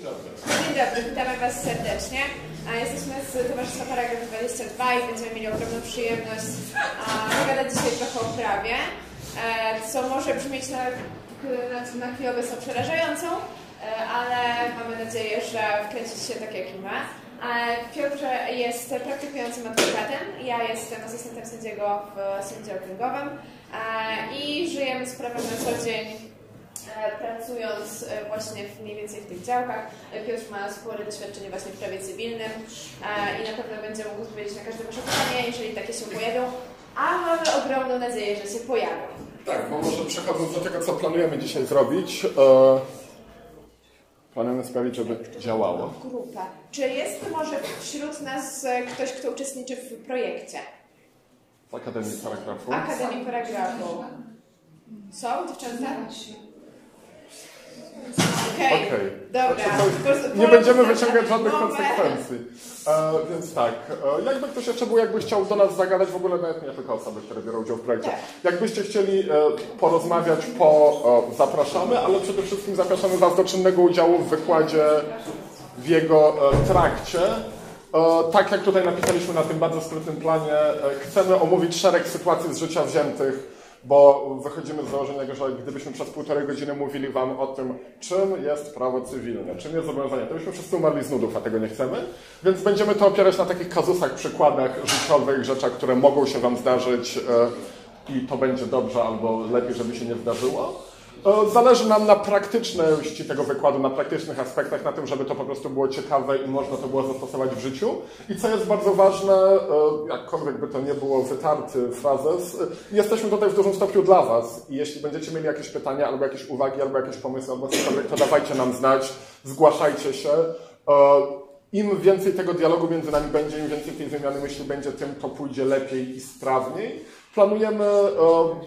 dobry, witamy Was serdecznie. Jesteśmy z Towarzystwa Paragraf 22 i będziemy mieli ogromną przyjemność pogadać dzisiaj trochę o prawie, e, co może brzmieć na, na, na chwilę obecną przerażającą, e, ale mamy nadzieję, że wkręcić się tak jak i my. Piotr jest praktykującym adwokatem, ja jestem asystentem sędziego w sądzie okręgowym i żyjemy sprawą na co dzień pracując e, właśnie w, mniej więcej w tych działkach. E, Piotr ma spore doświadczenie właśnie w prawie cywilnym i na pewno będzie mógł odpowiedzieć na każde Wasze pytanie, jeżeli takie się pojawią, a mamy ogromną nadzieję, że się pojawią. Tak, bo może przechodząc do tego, co planujemy dzisiaj zrobić, planujemy sprawić, żeby działało. Grupa. Czy jest może wśród nas ktoś, kto uczestniczy w projekcie? W Akademii Paragrafu. W Akademii Paragrafu. Są dziewczęta? Okej, okay. dobra. Znaczy, nie będziemy wyciągać żadnych konsekwencji. E, więc tak, e, jakby ktoś jeszcze był, jakby chciał do nas zagadać, w ogóle nawet nie tylko osoby, które biorą udział w projekcie. Tak. Jakbyście chcieli e, porozmawiać po, e, zapraszamy, ale przede wszystkim zapraszamy Was do czynnego udziału w wykładzie w jego e, trakcie. E, tak jak tutaj napisaliśmy na tym bardzo skrótnym planie, chcemy omówić szereg sytuacji z życia wziętych bo wychodzimy z założenia, że gdybyśmy przez półtorej godziny mówili Wam o tym, czym jest prawo cywilne, czym jest zobowiązanie, to byśmy wszyscy umarli z nudów, a tego nie chcemy. Więc będziemy to opierać na takich kazusach, przykładach życiowych, rzeczach, które mogą się Wam zdarzyć e, i to będzie dobrze albo lepiej, żeby się nie zdarzyło. E, zależy nam na praktyczności tego wykładu, na praktycznych aspektach, na tym, żeby to po prostu było ciekawe i można to było zastosować w życiu. I co jest bardzo ważne, e, jakkolwiek by to nie było wytarty frazes, e, jesteśmy tutaj w dużym stopniu dla Was. I jeśli będziecie mieli jakieś pytania, albo jakieś uwagi, albo jakieś pomysły, albo cokolwiek, to dawajcie nam znać, zgłaszajcie się. Im więcej tego dialogu między nami będzie, im więcej tej wymiany myśli będzie, tym to pójdzie lepiej i sprawniej. Planujemy e,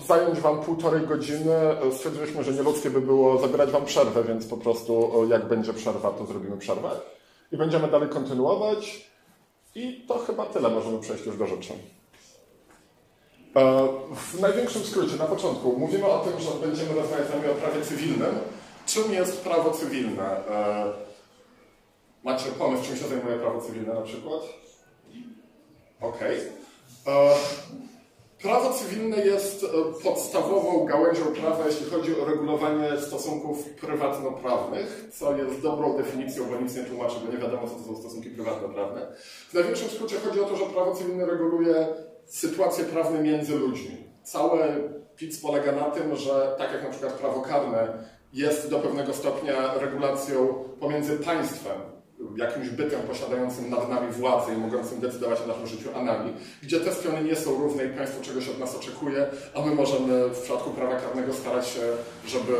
zająć Wam półtorej godziny. E, stwierdziliśmy, że nieludzkie by było zabierać Wam przerwę, więc po prostu e, jak będzie przerwa, to zrobimy przerwę. I będziemy dalej kontynuować. I to chyba tyle możemy przejść już do rzeczy. W największym skrócie, na początku, mówimy o tym, że będziemy rozmawiać z Wami o prawie cywilnym. Czym jest prawo cywilne? Macie pomysł, czym się zajmuje prawo cywilne na przykład? Okej. Okay. Prawo cywilne jest e, podstawową gałęzią prawa, jeśli chodzi o regulowanie stosunków prywatnoprawnych, co jest dobrą definicją, bo nic nie tłumaczy, bo nie wiadomo, co to są stosunki prywatnoprawne. W największym skrócie chodzi o to, że prawo cywilne reguluje sytuacje prawne między ludźmi. Cały PIC polega na tym, że tak jak na przykład prawo karne jest do pewnego stopnia regulacją pomiędzy państwem jakimś bytem posiadającym nad nami władzę i mogącym decydować o naszym życiu, a nami, gdzie te strony nie są równe i państwo czegoś od nas oczekuje, a my możemy w przypadku prawa karnego starać się, żeby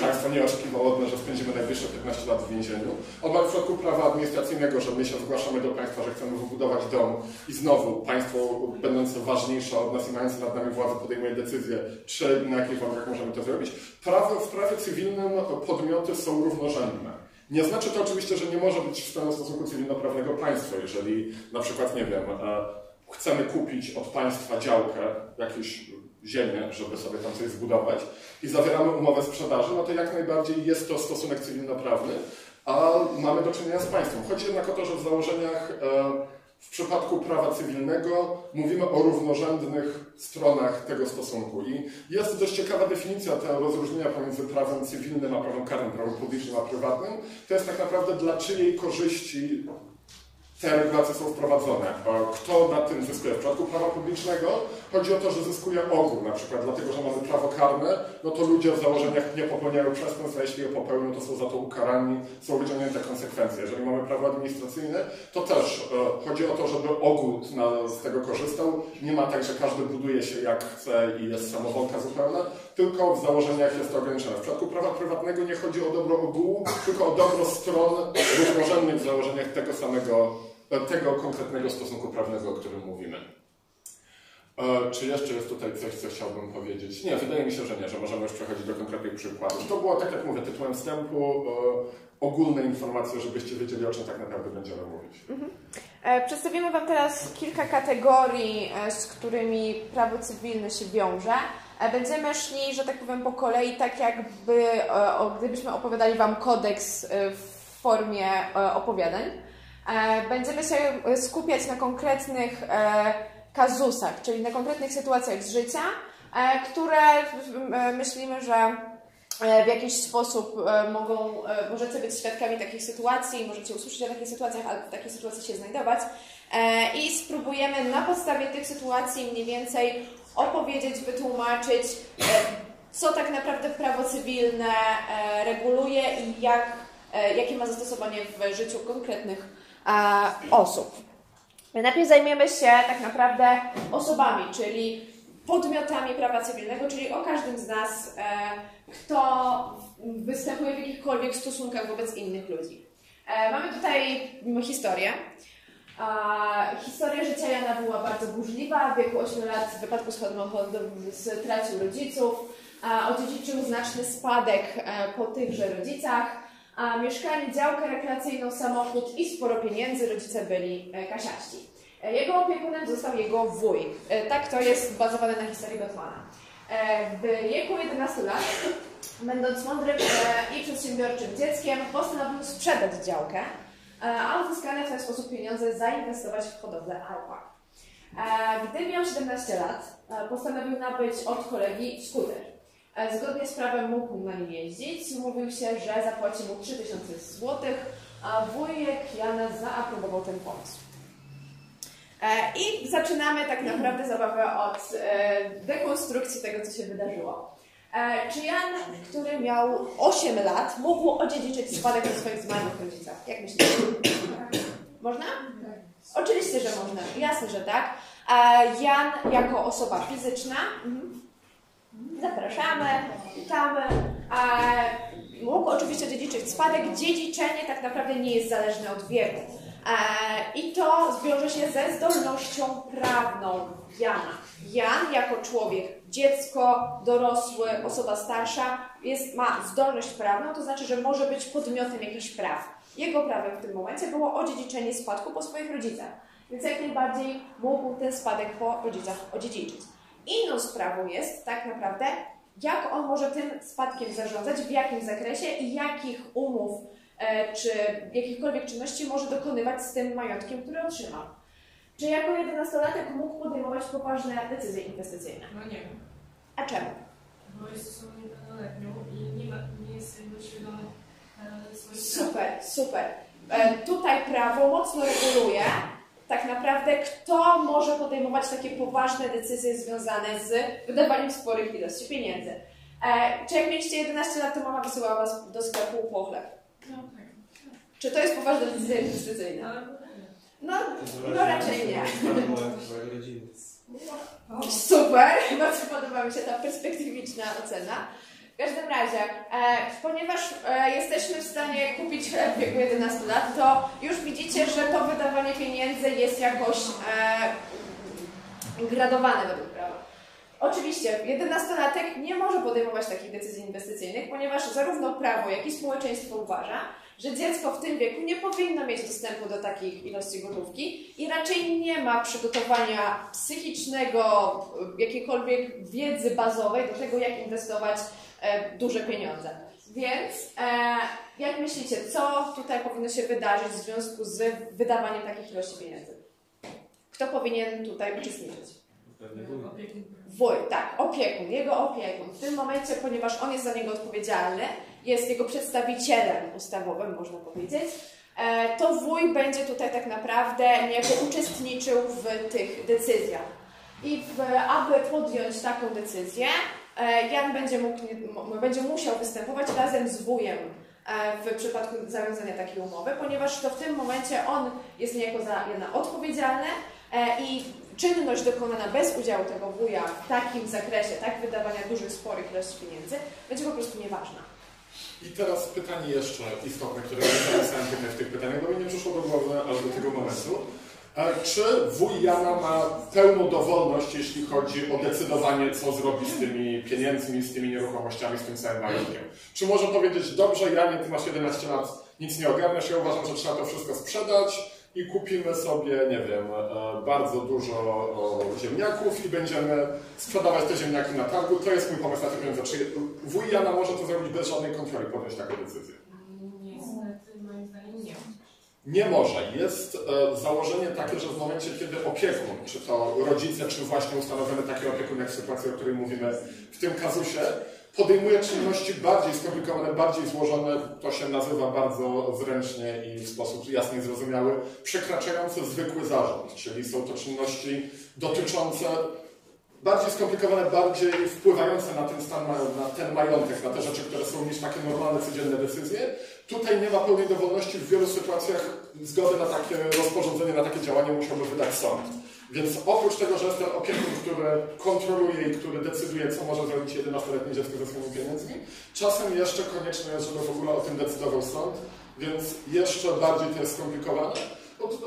państwo nie oczekiwało od nas, że spędzimy najbliższe 15 lat w więzieniu. Ma w przypadku prawa administracyjnego, że my się zgłaszamy do państwa, że chcemy wybudować dom i znowu państwo będące ważniejsze od nas i mające nad nami władzę podejmuje decyzję, czy na jakich warunkach możemy to zrobić. Prawo, w prawie cywilnym podmioty są równorzędne. Nie znaczy to oczywiście, że nie może być w stanie stosunku cywilnoprawnego państwo, jeżeli na przykład, nie wiem, e, chcemy kupić od państwa działkę, jakieś ziemię, żeby sobie tam coś zbudować i zawieramy umowę sprzedaży, no to jak najbardziej jest to stosunek cywilnoprawny, a mamy do czynienia z państwem. Chodzi jednak o to, że w założeniach e, w przypadku prawa cywilnego mówimy o równorzędnych stronach tego stosunku. I jest dość ciekawa definicja tego rozróżnienia pomiędzy prawem cywilnym a prawem karnym, prawem publicznym a prywatnym. To jest tak naprawdę dla czyjej korzyści te regulacje są wprowadzone. Kto na tym zyskuje? W przypadku prawa publicznego chodzi o to, że zyskuje ogół, na przykład dlatego, że mamy prawo karne, no to ludzie w założeniach nie popełniają przestępstw, a jeśli je popełnią, to są za to ukarani, są wyciągnięte konsekwencje. Jeżeli mamy prawo administracyjne, to też e, chodzi o to, żeby ogół z tego korzystał. Nie ma tak, że każdy buduje się jak chce i jest samowolka zupełna, tylko w założeniach jest to ograniczone. W przypadku prawa prywatnego nie chodzi o dobro ogółu, tylko o dobro stron w założeniach tego samego tego konkretnego stosunku prawnego, o którym mówimy. E, czy jeszcze jest tutaj coś, co chciałbym powiedzieć? Nie, wydaje mi się, że nie, że możemy już przechodzić do konkretnych przykładów. To było, tak jak mówię, tytułem wstępu, e, ogólne informacje, żebyście wiedzieli, o czym tak naprawdę będziemy mówić. Mhm. E, przedstawimy Wam teraz kilka kategorii, z którymi prawo cywilne się wiąże. Będziemy szli, że tak powiem, po kolei, tak jakby, gdybyśmy opowiadali Wam kodeks w formie e, opowiadań. E, będziemy się skupiać na konkretnych e, kazusach, czyli na konkretnych sytuacjach z życia, które myślimy, że w jakiś sposób mogą, możecie być świadkami takich sytuacji, możecie usłyszeć o takich sytuacjach, albo w takiej sytuacji się znajdować. I spróbujemy na podstawie tych sytuacji mniej więcej opowiedzieć, wytłumaczyć, co tak naprawdę prawo cywilne reguluje i jak, jakie ma zastosowanie w życiu konkretnych osób. Najpierw zajmiemy się tak naprawdę osobami, czyli podmiotami prawa cywilnego, czyli o każdym z nas, e, kto występuje w jakichkolwiek stosunkach wobec innych ludzi. E, mamy tutaj historię. Historia życia Jana była bardzo burzliwa. W wieku 8 lat w wypadku samochodowym stracił rodziców. Odziedziczył znaczny spadek e, po tychże rodzicach a mieszkanie, działkę rekreacyjną, samochód i sporo pieniędzy. Rodzice byli e, kasiaści. E, jego opiekunem został jego wuj. E, tak to jest bazowane na historii Batmana. W wieku 11 lat, będąc mądrym i przedsiębiorczym dzieckiem, postanowił sprzedać działkę, a uzyskane w ten sposób pieniądze zainwestować w hodowlę alpak. Gdy miał 17 lat, postanowił nabyć od kolegi skuter. E, zgodnie z prawem mógł na nim jeździć. Mówił się, że zapłaci mu 3000 zł, a wujek Jana zaaprobował ten pomysł. E, I zaczynamy tak naprawdę zabawę od e, dekonstrukcji tego, co się wydarzyło. Czy Jan, który miał 8 lat, mógł odziedziczyć spadek po swoich zmarłych rodzicach? Jak myślicie? Można? Oczywiście, że można. Jasne, że tak. Jan jako osoba fizyczna. Zapraszamy, witamy. mógł oczywiście dziedziczyć spadek. Dziedziczenie tak naprawdę nie jest zależne od wieku. I to zwiąże się ze zdolnością prawną Jana. Jan jako człowiek, dziecko, dorosły, osoba starsza jest, ma zdolność prawną, to znaczy, że może być podmiotem jakichś praw. Jego prawem w tym momencie było odziedziczenie spadku po swoich rodzicach. Więc jak najbardziej mógł ten spadek po rodzicach odziedziczyć. Inną sprawą jest tak naprawdę, jak on może tym spadkiem zarządzać, w jakim zakresie i jakich umów e, czy jakichkolwiek czynności może dokonywać z tym majątkiem, który otrzymał. Czy jako jedenastolatek mógł podejmować poważne decyzje inwestycyjne? No nie wiem. A czemu? Bo jest osobą niepełnoletnią i nie, ma, nie jest jakby świadomy e, swoich Super, super. E, tutaj prawo mocno reguluje, tak naprawdę kto może podejmować takie poważne decyzje związane z wydawaniem sporych ilości pieniędzy. E, czy jak mieliście 11 lat, to mama wysyłała was do sklepu po chleb? No tak. Czy to jest poważna decyzja inwestycyjna? No, no raczej nie. Super, bardzo podoba mi się ta perspektywiczna ocena. W każdym razie, e, ponieważ e, jesteśmy w stanie kupić w wieku 11 lat, to już widzicie, że to wydawanie pieniędzy jest jakoś e, gradowane według prawa. Oczywiście, 11-latek nie może podejmować takich decyzji inwestycyjnych, ponieważ zarówno prawo, jak i społeczeństwo uważa, że dziecko w tym wieku nie powinno mieć dostępu do takich ilości gotówki i raczej nie ma przygotowania psychicznego, jakiejkolwiek wiedzy bazowej do tego, jak inwestować duże pieniądze. Więc e, jak myślicie, co tutaj powinno się wydarzyć w związku z wydawaniem takich ilości pieniędzy? Kto powinien tutaj uczestniczyć? Wuj, tak, opiekun, jego opiekun. W tym momencie, ponieważ on jest za niego odpowiedzialny, jest jego przedstawicielem ustawowym, można powiedzieć, e, to wuj będzie tutaj tak naprawdę niejako uczestniczył w tych decyzjach. I w, aby podjąć taką decyzję, e, Jan będzie, mógł, będzie musiał występować razem z wujem e, w przypadku zawiązania takiej umowy, ponieważ to w tym momencie on jest niejako za Jana odpowiedzialny i czynność dokonana bez udziału tego wuja w takim zakresie, tak wydawania dużych, sporych ilości pieniędzy, będzie po prostu nieważna. I teraz pytanie jeszcze istotne, które zapisałem w tych pytaniach, bo mi nie przyszło do głowy, ale do tego momentu. Czy wuj Jana ma pełną dowolność, jeśli chodzi o decydowanie, co zrobi z tymi pieniędzmi, z tymi nieruchomościami, z tym całym majątkiem? Czy może powiedzieć, dobrze, Janie, ty masz 11 lat, nic nie ogarniasz, ja uważam, że trzeba to wszystko sprzedać, i kupimy sobie, nie wiem, e, bardzo dużo ziemniaków i będziemy sprzedawać te ziemniaki na targu. To jest mój pomysł na te pieniądze. Czy wuj Jana może to zrobić bez żadnej kontroli, podjąć taką decyzję? Nie może. Jest e, założenie takie, że w momencie, kiedy opiekun, czy to rodzice, czy właśnie ustanowiony taki opiekun, jak w sytuacji, o której mówimy w tym kazusie, podejmuje czynności bardziej skomplikowane, bardziej złożone, to się nazywa bardzo zręcznie i w sposób jasny i zrozumiały, przekraczające zwykły zarząd, czyli są to czynności dotyczące bardziej skomplikowane, bardziej wpływające na ten stan, na ten majątek, na te rzeczy, które są niż takie normalne, codzienne decyzje. Tutaj nie ma pełnej dowolności, w wielu sytuacjach zgodę na takie rozporządzenie, na takie działanie musiałby wydać sąd. Więc oprócz tego, że jest ten opiekun, który kontroluje i który decyduje, co może zrobić 11-letnie dziecko ze swoimi pieniędzmi, czasem jeszcze konieczne jest, żeby w ogóle o tym decydował sąd, więc jeszcze bardziej to jest skomplikowane.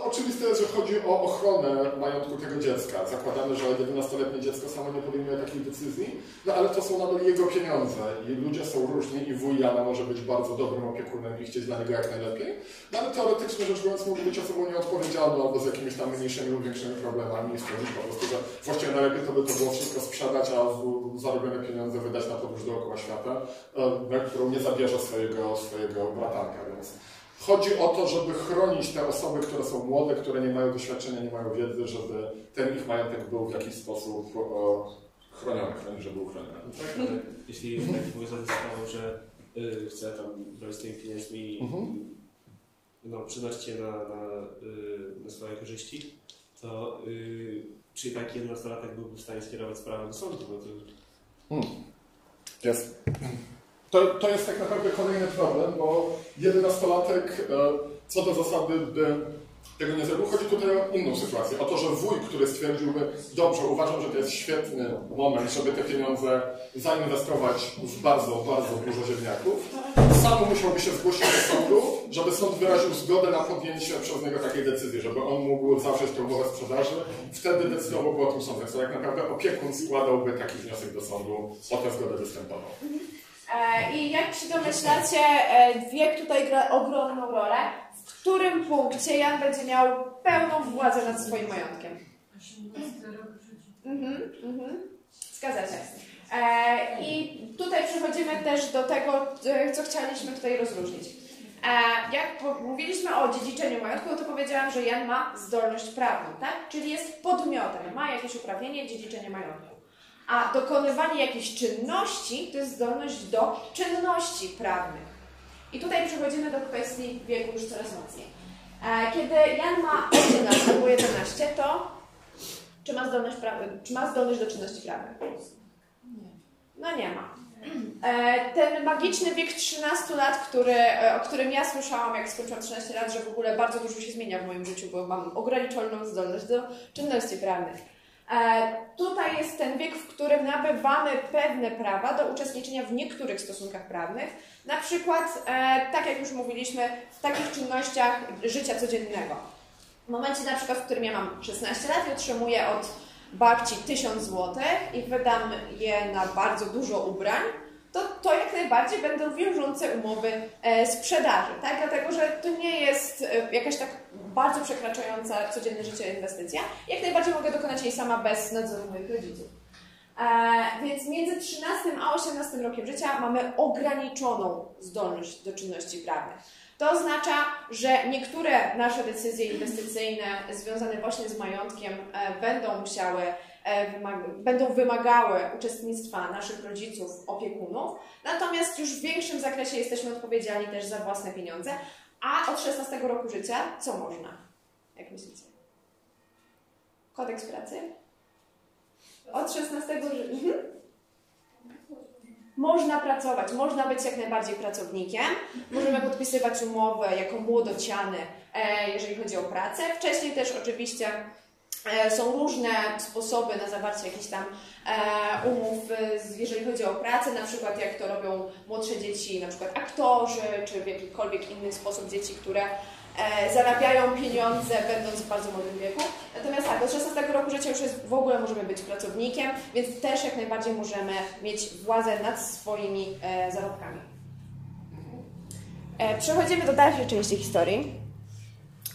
Oczywiste jest, że chodzi o ochronę majątku tego dziecka. Zakładamy, że 11-letnie dziecko samo nie podejmuje takiej decyzji, no ale to są nadal jego pieniądze i ludzie są różni i wuj Jana może być bardzo dobrym opiekunem i chcieć dla niego jak najlepiej, no ale teoretycznie rzecz biorąc mógł być osobą nieodpowiedzialną albo z jakimiś tam mniejszymi lub większymi problemami i stwierdzić po prostu, że właściwie najlepiej to by to było wszystko sprzedać, a zarobione pieniądze wydać na podróż dookoła świata, na którą nie zabierze swojego, swojego bratanka, więc Chodzi o to, żeby chronić te osoby, które są młode, które nie mają doświadczenia, nie mają wiedzy, żeby ten ich majątek był w jakiś sposób o, chroniony, żeby był chroniony. No tak, ale jeśli taki powiedzony sprawą, że y, chce tam robić z tymi pieniędzmi mhm. no, przynosić je na, na, y, na swoje korzyści, to y, czy taki jednostolatek byłby w stanie skierować sprawę do sądu? Bo to... Hmm. Jest to, to jest tak naprawdę kolejny problem, bo jedenastolatek e, co do zasady by tego nie zrobił. Chodzi tutaj o inną sytuację. O to, że wuj, który stwierdziłby, dobrze, uważam, że to jest świetny moment, żeby te pieniądze zainwestować w bardzo, bardzo dużo ziemniaków, sam musiałby się zgłosić do sądu, żeby sąd wyraził zgodę na podjęcie przez niego takiej decyzji, żeby on mógł zawrzeć tę sprzedaży, wtedy decydowałby o tym sąd. Więc tak naprawdę opiekun składałby taki wniosek do sądu, o tę zgodę występował. E, I jak się domyślacie, e, wiek tutaj gra ogromną rolę, w którym punkcie Jan będzie miał pełną władzę nad swoim majątkiem. Mhm, mhm. Zgadza się. E, I tutaj przechodzimy też do tego, co chcieliśmy tutaj rozróżnić. Jak mówiliśmy o dziedziczeniu majątku, to powiedziałam, że Jan ma zdolność prawną, tak? Czyli jest podmiotem, ma jakieś uprawnienie dziedziczenia majątku. A dokonywanie jakiejś czynności to jest zdolność do czynności prawnych. I tutaj przechodzimy do kwestii wieku już coraz mocniej. E, kiedy Jan ma 18 albo 11, to czy ma zdolność, czy ma zdolność do czynności prawnych? No nie ma. E, ten magiczny wiek 13 lat, który, e, o którym ja słyszałam, jak skończyłam 13 lat, że w ogóle bardzo dużo się zmienia w moim życiu, bo mam ograniczoną zdolność do czynności prawnych. E, tutaj jest ten wiek, w którym nabywamy pewne prawa do uczestniczenia w niektórych stosunkach prawnych, na przykład, e, tak jak już mówiliśmy, w takich czynnościach życia codziennego. W momencie na przykład, w którym ja mam 16 lat i otrzymuję od babci 1000 zł i wydam je na bardzo dużo ubrań, to, to jak najbardziej będą wiążące umowy e, sprzedaży, tak? Dlatego, że to nie jest e, jakaś tak bardzo przekraczająca codzienne życie inwestycja. Jak najbardziej mogę dokonać jej sama bez nadzoru moich rodziców. E, więc między 13 a 18 rokiem życia mamy ograniczoną zdolność do czynności prawnych. To oznacza, że niektóre nasze decyzje inwestycyjne związane właśnie z majątkiem będą musiały będą wymagały uczestnictwa naszych rodziców, opiekunów, natomiast już w większym zakresie jesteśmy odpowiedzialni też za własne pieniądze, a od 16 roku życia co można? Jak myślicie? Kodeks pracy? Od 16 życia. Mhm. Można pracować, można być jak najbardziej pracownikiem, możemy podpisywać umowy jako młodociany, e, jeżeli chodzi o pracę. Wcześniej też oczywiście E, są różne sposoby na zawarcie jakichś tam e, umów, jeżeli chodzi o pracę, na przykład jak to robią młodsze dzieci, na przykład aktorzy, czy w jakikolwiek inny sposób dzieci, które e, zarabiają pieniądze będąc w bardzo młodym wieku. Natomiast tak, od 16 roku życia już jest, w ogóle możemy być pracownikiem, więc też jak najbardziej możemy mieć władzę nad swoimi zarobkami. Przechodzimy do dalszej części historii.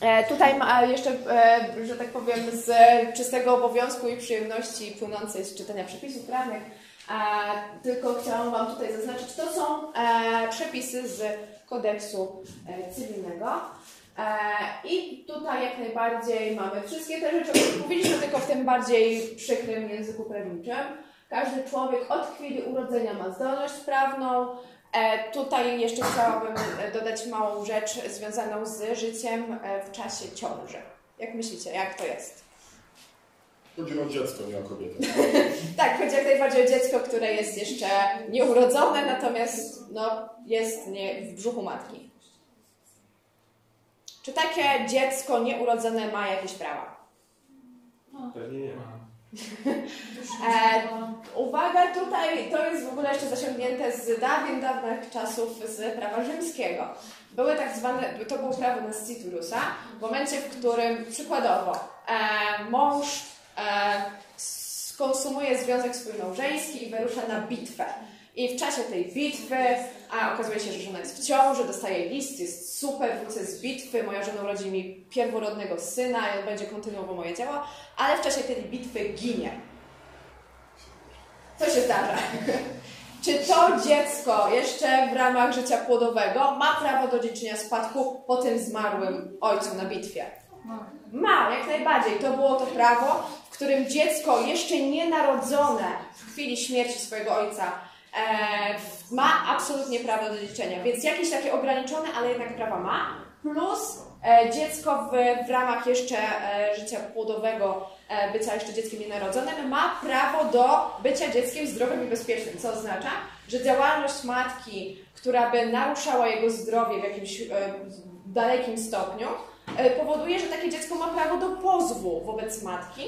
E, tutaj ma jeszcze, e, że tak powiem, z czystego obowiązku i przyjemności płynącej z czytania przepisów prawnych, tylko chciałam Wam tutaj zaznaczyć, to są e, przepisy z kodeksu cywilnego. I tutaj jak najbardziej mamy wszystkie te rzeczy, o których mówiliśmy, tylko w tym bardziej przykrym języku prawniczym. Każdy człowiek od chwili urodzenia ma zdolność prawną. E, tutaj jeszcze chciałabym e, dodać małą rzecz związaną z życiem e, w czasie ciąży. Jak myślicie, jak to jest? Chodzi o dziecko, nie o kobietę. tak, chodzi jak najbardziej o dziecko, które jest jeszcze nieurodzone, natomiast no, jest nie w brzuchu matki. Czy takie dziecko nieurodzone ma jakieś prawa? Pewnie nie. E, uwaga, tutaj to jest w ogóle jeszcze zasiągnięte z dawien dawnych czasów z prawa rzymskiego. Były tak zwane, to było prawo Nasciturusa, w momencie, w którym przykładowo e, mąż e, skonsumuje związek swój małżeński i wyrusza na bitwę. I w czasie tej bitwy, a okazuje się, że żona jest w ciąży, dostaje list, jest super, wrócę z bitwy, moja żona urodzi mi pierworodnego syna i on będzie kontynuował moje dzieło, ale w czasie tej bitwy ginie. Co się zdarza? Czy to dziecko jeszcze w ramach życia płodowego ma prawo do dziedziczenia spadku po tym zmarłym ojcu na bitwie? Ma, jak najbardziej. To było to prawo, w którym dziecko jeszcze nienarodzone w chwili śmierci swojego ojca ma absolutnie prawo do dziedziczenia. Więc jakieś takie ograniczone, ale jednak prawa ma. Plus e, dziecko w, w ramach jeszcze e, życia płodowego, e, bycia jeszcze dzieckiem nienarodzonym, ma prawo do bycia dzieckiem zdrowym i bezpiecznym. Co oznacza, że działalność matki, która by naruszała jego zdrowie w jakimś e, dalekim stopniu, e, powoduje, że takie dziecko ma prawo do pozwu wobec matki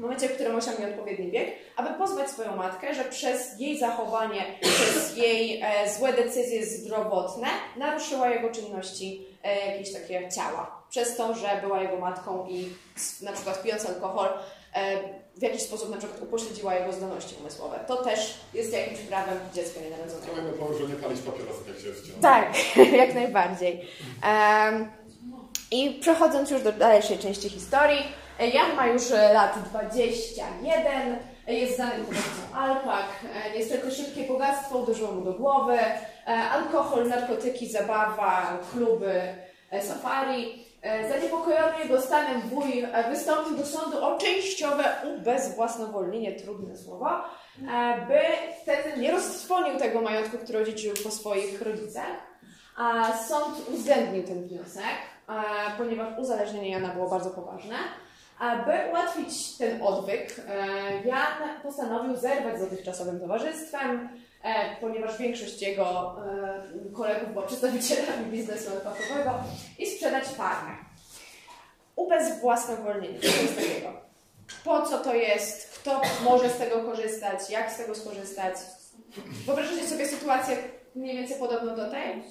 w momencie, w którym osiągnie odpowiedni wiek, aby pozwać swoją matkę, że przez jej zachowanie, przez jej e, złe decyzje zdrowotne naruszyła jego czynności e, jakieś takie ciała. Przez to, że była jego matką i na przykład pijąc alkohol e, w jakiś sposób na przykład upośledziła jego zdolności umysłowe. To też jest jakimś prawem dziecka nienarodzonego. Położę nie palić papierosów, jak się jest w ciąży. Tak, jak najbardziej. Um, I przechodząc już do dalszej części historii, Jan ma już lat 21, jest znanym hodowcą alpak, niestety szybkie bogactwo uderzyło mu do głowy, alkohol, narkotyki, zabawa, kluby, safari. Zaniepokojony jego stanem wuj wystąpił do sądu o częściowe ubezwłasnowolnienie, trudne słowo, by ten nie roztrwonił tego majątku, który odziedziczył po swoich rodzicach. Sąd uwzględnił ten wniosek, ponieważ uzależnienie Jana było bardzo poważne. Aby ułatwić ten odwyk, Jan postanowił zerwać z dotychczasowym towarzystwem, ponieważ większość jego kolegów była przedstawicielami biznesu alpakowego i sprzedać farmę. Ubezwłasnowolnienie, co jest takiego? Po co to jest? Kto może z tego korzystać? Jak z tego skorzystać? Wyobrażacie sobie sytuację mniej więcej podobną do tej?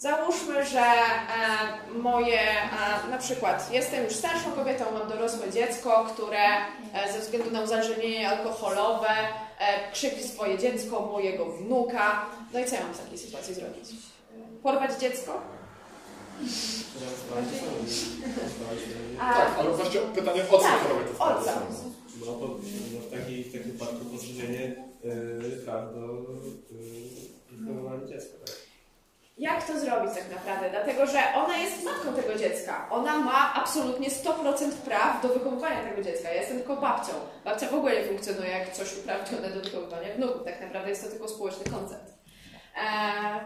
Załóżmy, że e, moje, e, na przykład jestem już starszą kobietą, mam dorosłe dziecko, które e, ze względu na uzależnienie alkoholowe krzywi swoje dziecko, mojego wnuka. No i co ja mam w takiej sytuacji zrobić? Porwać dziecko? Tak, ale właśnie pytanie, o co Tak, kierować to o co? No to no, w, takiej, takim wypadku postrzeżenie yy, praw do yy, wychowywania dziecka. Jak to zrobić tak naprawdę? Dlatego, że ona jest matką tego dziecka. Ona ma absolutnie 100% praw do wychowywania tego dziecka. Ja jestem tylko babcią. Babcia w ogóle nie funkcjonuje jak coś uprawnione do wychowywania wnuków. Tak naprawdę jest to tylko społeczny koncept. Eee,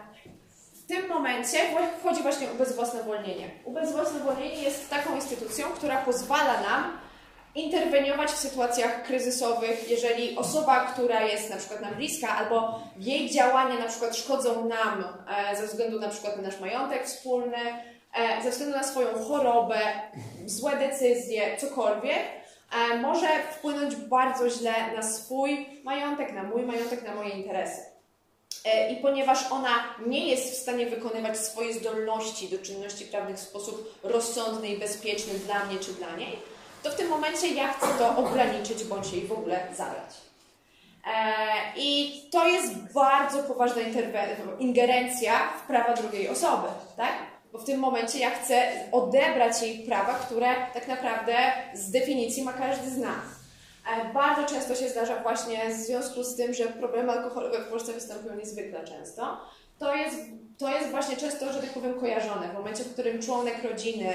w tym momencie wchodzi właśnie ubezwłasnowolnienie. Ubezwłasnowolnienie jest taką instytucją, która pozwala nam interweniować w sytuacjach kryzysowych, jeżeli osoba, która jest na przykład nam bliska, albo jej działania na przykład szkodzą nam e, ze względu na przykład na nasz majątek wspólny, e, ze względu na swoją chorobę, złe decyzje, cokolwiek, e, może wpłynąć bardzo źle na swój majątek, na mój majątek, na moje interesy. I ponieważ ona nie jest w stanie wykonywać swojej zdolności do czynności prawnych w sposób rozsądny i bezpieczny dla mnie czy dla niej, to w tym momencie ja chcę to ograniczyć bądź jej w ogóle zabrać. E, I to jest bardzo poważna ingerencja w prawa drugiej osoby, tak? Bo w tym momencie ja chcę odebrać jej prawa, które tak naprawdę z definicji ma każdy z nas. E, bardzo często się zdarza właśnie w związku z tym, że problemy alkoholowe w Polsce występują niezwykle często. to jest, to jest właśnie często, że tak powiem, kojarzone. W momencie, w którym członek rodziny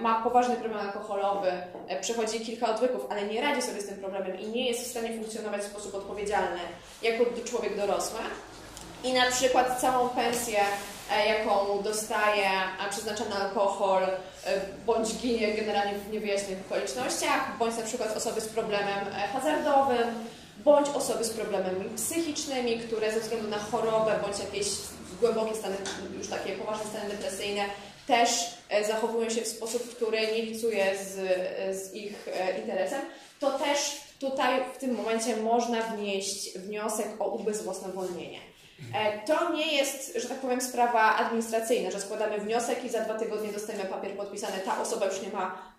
ma poważny problem alkoholowy, e, przechodzi kilka odwyków, ale nie radzi sobie z tym problemem i nie jest w stanie funkcjonować w sposób odpowiedzialny jako człowiek dorosły. I na przykład całą pensję, e, jaką dostaje, a przeznacza na alkohol, e, bądź ginie generalnie w niewyjaśnionych okolicznościach, bądź na przykład osoby z problemem e, hazardowym, bądź osoby z problemami psychicznymi, które ze względu na chorobę bądź jakieś głębokie stany, już takie poważne stany depresyjne, też e, zachowują się w sposób, który nie licuje z, z ich e, interesem, to też tutaj w tym momencie można wnieść wniosek o ubezwłasnowolnienie. E, To nie jest, że tak powiem, sprawa administracyjna, że składamy wniosek i za dwa tygodnie dostajemy papier podpisany. Ta osoba już nie ma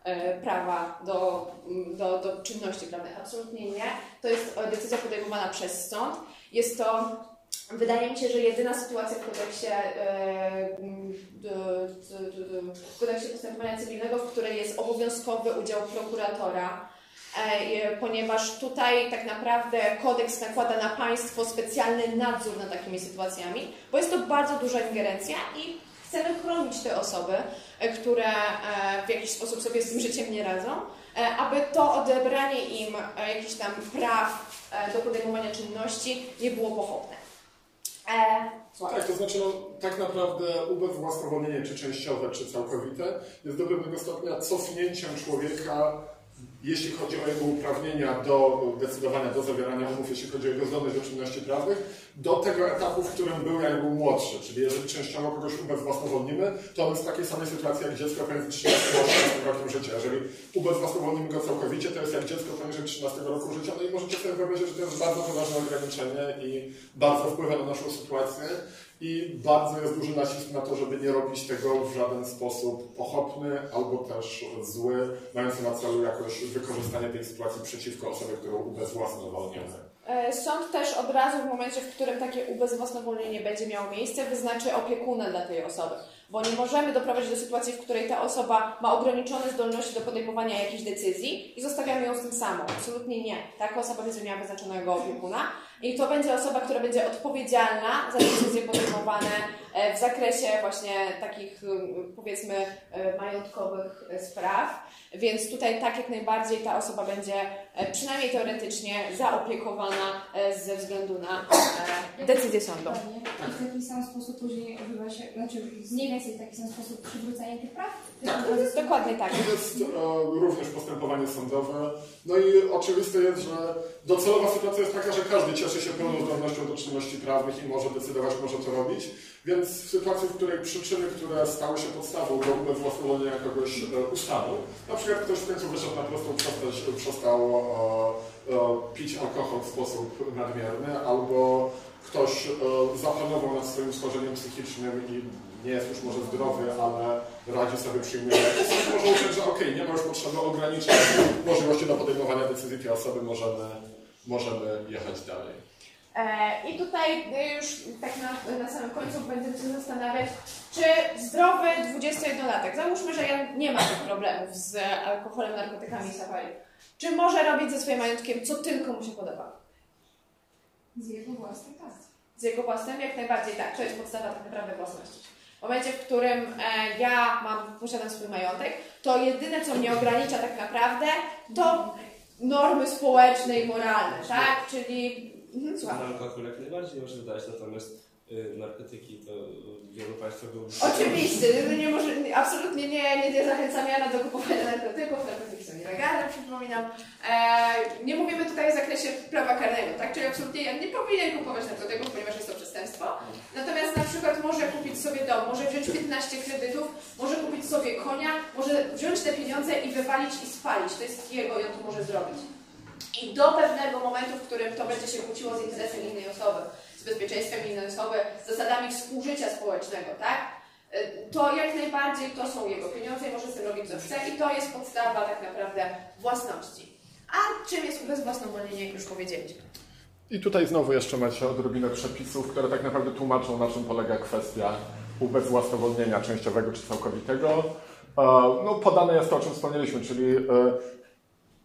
prawa do, do, do czynności prawnych. Absolutnie nie. To jest decyzja podejmowana przez sąd. Jest to, wydaje mi się, że jedyna sytuacja w kodeksie, e, w kodeksie postępowania cywilnego, w której jest obowiązkowy udział prokuratora. E, ponieważ tutaj tak naprawdę kodeks nakłada na państwo specjalny nadzór nad takimi sytuacjami, bo jest to bardzo duża ingerencja i chcemy chronić te osoby, e, które w jakiś sposób sobie z tym życiem nie radzą, aby to odebranie im jakichś tam praw do podejmowania czynności nie było pochopne. E. Tak, to znaczy no, tak naprawdę ubezwłasnowolnienie, czy częściowe, czy całkowite, jest do pewnego stopnia cofnięciem człowieka, jeśli chodzi o jego uprawnienia do decydowania, do zawierania umów, jeśli chodzi o jego zdolność do czynności prawnych, do tego etapu, w którym był, jak był młodszy. Czyli jeżeli częściowo kogoś ubezwłasnowolnimy, to on jest w takiej samej sytuacji jak dziecko pomiędzy 13 a 18 rokiem życia. Jeżeli ubezwłasnowolnimy go całkowicie, to jest jak dziecko poniżej 13 roku życia. No i możecie sobie wyobrazić, że to jest bardzo poważne ograniczenie i bardzo wpływa na naszą sytuację. I bardzo jest duży nacisk na to, żeby nie robić tego w żaden sposób pochopny albo też zły, mający na celu jakoś wykorzystanie tej sytuacji przeciwko osobie, którą ubezwłasnowolniono. E, Sąd też od razu w momencie, w którym takie ubezwłasnowolnienie będzie miało miejsce, wyznaczy opiekuna dla tej osoby. Bo nie możemy doprowadzić do sytuacji, w której ta osoba ma ograniczone zdolności do podejmowania jakichś decyzji i zostawiamy ją z tym samą. Absolutnie nie. Taka osoba będzie miała wyznaczonego opiekuna i to będzie osoba, która będzie odpowiedzialna za decyzje podejmowane w zakresie właśnie takich mm, powiedzmy e, majątkowych e, spraw. Więc tutaj tak jak najbardziej ta osoba będzie e, przynajmniej teoretycznie zaopiekowana e, ze względu na e, decyzję sądu. I w taki sam sposób później odbywa się, znaczy mniej więcej w taki sam sposób przywrócenie tych praw? Dokładnie tak. To jest e, również postępowanie sądowe. No i oczywiste jest, że docelowa sytuacja jest taka, że każdy cieszy się pełną zdolnością do czynności prawnych i może decydować, może to robić. Więc w sytuacji, w której przyczyny, które stały się podstawą do ubezwłasnowolnienia kogoś e, ustaną, na przykład ktoś w końcu wyszedł na prostą przestać, przestał e, e, pić alkohol w sposób nadmierny, albo ktoś e, zapanował nad swoim schorzeniem psychicznym i nie jest już może zdrowy, ale radzi sobie, przyjmuje może uznać, że okej, nie ma już potrzeby ograniczać możliwości do podejmowania decyzji tej osoby, możemy, możemy jechać dalej. E, I tutaj e, już tak na, na samym końcu będziemy się zastanawiać, czy zdrowy 21-latek, załóżmy, że ja nie ma tych problemów z alkoholem, narkotykami i safari, czy może robić ze swoim majątkiem, co tylko mu się podoba? Z jego własnej tak. Z jego własnym? Jak najbardziej tak. To jest podstawa tak naprawdę własności. W momencie, w którym e, ja mam, posiadam swój majątek, to jedyne, co mnie ogranicza tak naprawdę, to normy społeczne i moralne, tak? Czyli... Mhm, słucham. Na alkohol jak najbardziej może dać, natomiast y, narkotyki to wielu państwach byłoby... Oczywiście, nie może, absolutnie nie, nie, nie zachęcam ja do kupowania narkotyków, narkotyki są nielegalne, przypominam. E, nie mówimy tutaj w zakresie prawa karnego, tak? Czyli absolutnie ja nie powinien kupować narkotyków, ponieważ jest to przestępstwo. Natomiast na przykład może kupić sobie dom, może wziąć 15 kredytów, może kupić sobie konia, może wziąć te pieniądze i wywalić i spalić. To jest jego i on to może zrobić. I do pewnego momentu, w którym to będzie się kłóciło z interesem innej osoby, z bezpieczeństwem innej osoby, z zasadami współżycia społecznego, tak? Y, To jak najbardziej to są jego pieniądze i może z tym robić co chce i to jest podstawa tak naprawdę własności. A czym jest ubezwłasnowolnienie, już powiedzieliśmy. I tutaj znowu jeszcze macie odrobinę przepisów, które tak naprawdę tłumaczą, na czym polega kwestia ubezwłasnowolnienia częściowego czy całkowitego. E, No, podane jest to, o czym wspomnieliśmy, czyli e,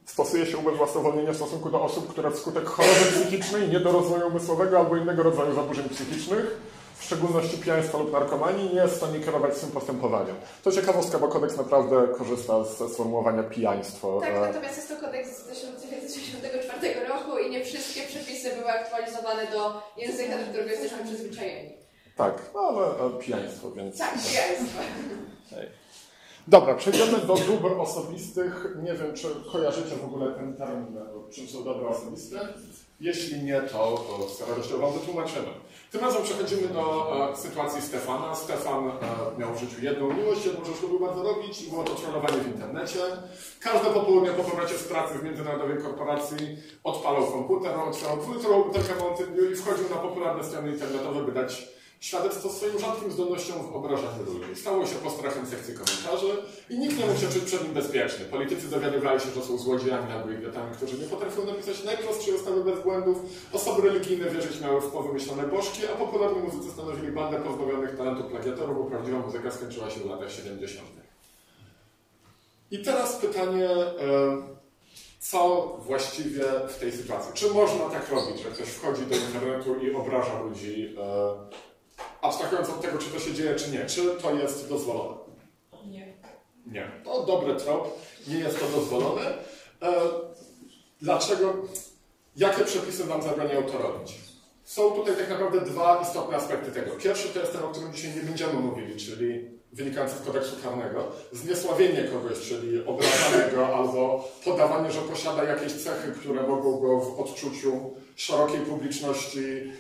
stosuje się ubezwłasnowolnienie w stosunku do osób, które wskutek choroby psychicznej, niedorozwoju umysłowego albo innego rodzaju zaburzeń psychicznych w szczególności pijaństwa lub narkomanii, nie jest w stanie kierować swym postępowaniem. To ciekawostka, bo kodeks naprawdę korzysta ze sformułowania pijaństwo. Tak, E, natomiast jest to kodeks z 1964 roku i nie wszystkie przepisy były aktualizowane do języka, do którego jesteśmy przyzwyczajeni. Tak, no ale e, pijaństwo, więc... Tak, jest. Dobra, przejdziemy do dóbr osobistych. Nie wiem, czy kojarzycie w ogóle ten termin, e, czym są dobra osobiste. Jeśli nie, to staramy się Wam wytłumaczymy. Tym razem przechodzimy do e, sytuacji Stefana. Stefan e, miał w życiu jedną miłość, jedną rzecz lubił bardzo robić i było to trollowanie w internecie. Każde popołudnie po powrocie z pracy w międzynarodowej korporacji odpalał komputer, otwierał Twitterową butelkę Mountain Dew i wchodził na popularne strony internetowe, by dać świadectwo swoim rzadkim zdolnością w obrażaniu ludzi. Stało się postrachem sekcji komentarzy i nikt nie mógł się czuć przed nim bezpiecznie. Politycy dowiadywali się, że są złodziejami albo idiotami, którzy nie potrafią napisać najprostszej ustawy bez błędów. Osoby religijne wierzyć miały w powymyślone bożki, a popularni muzycy stanowili bandę pozbawionych talentu plagiatorów, bo prawdziwa muzyka skończyła się w latach 70. I teraz pytanie, co właściwie w tej sytuacji? Czy można tak robić, że ktoś wchodzi do internetu i obraża ludzi, abstrahując od tego, czy to się dzieje, czy nie? Czy to jest dozwolone? Nie. Nie. To dobry trop, nie jest to dozwolone. E, dlaczego? Jakie przepisy nam zabraniają to robić? Są tutaj tak naprawdę dwa istotne aspekty tego. Pierwszy to jest ten, o którym dzisiaj nie będziemy mówili, czyli wynikający z kodeksu karnego. Zniesławienie kogoś, czyli obrażanie go albo podawanie, że posiada jakieś cechy, które mogą go w odczuciu szerokiej publiczności,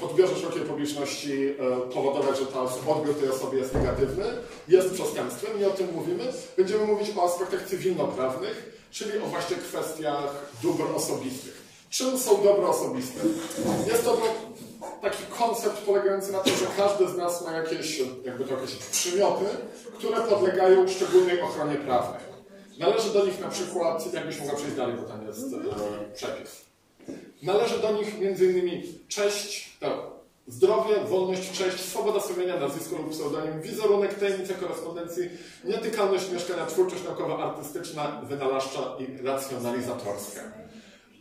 w odbiorze szerokiej publiczności e, powodować, że ta odbiór tej osoby jest negatywny, jest przestępstwem i o tym mówimy. Będziemy mówić o aspektach cywilnoprawnych, czyli o właśnie kwestiach dóbr osobistych. Czym są dobra osobiste? Jest to taki koncept polegający na tym, że każdy z nas ma jakieś, jakby to określić, przymioty, które podlegają szczególnej ochronie prawnej. Należy do nich na przykład, jakbyś mogła przejść dalej, bo tam jest e, przepis. Należy do nich m.in. cześć, no, zdrowie, wolność, cześć, swoboda sumienia, nazwisko lub pseudonim, wizerunek, tajemnica korespondencji, nietykalność mieszkania, twórczość naukowa, artystyczna, wynalazcza i racjonalizatorska.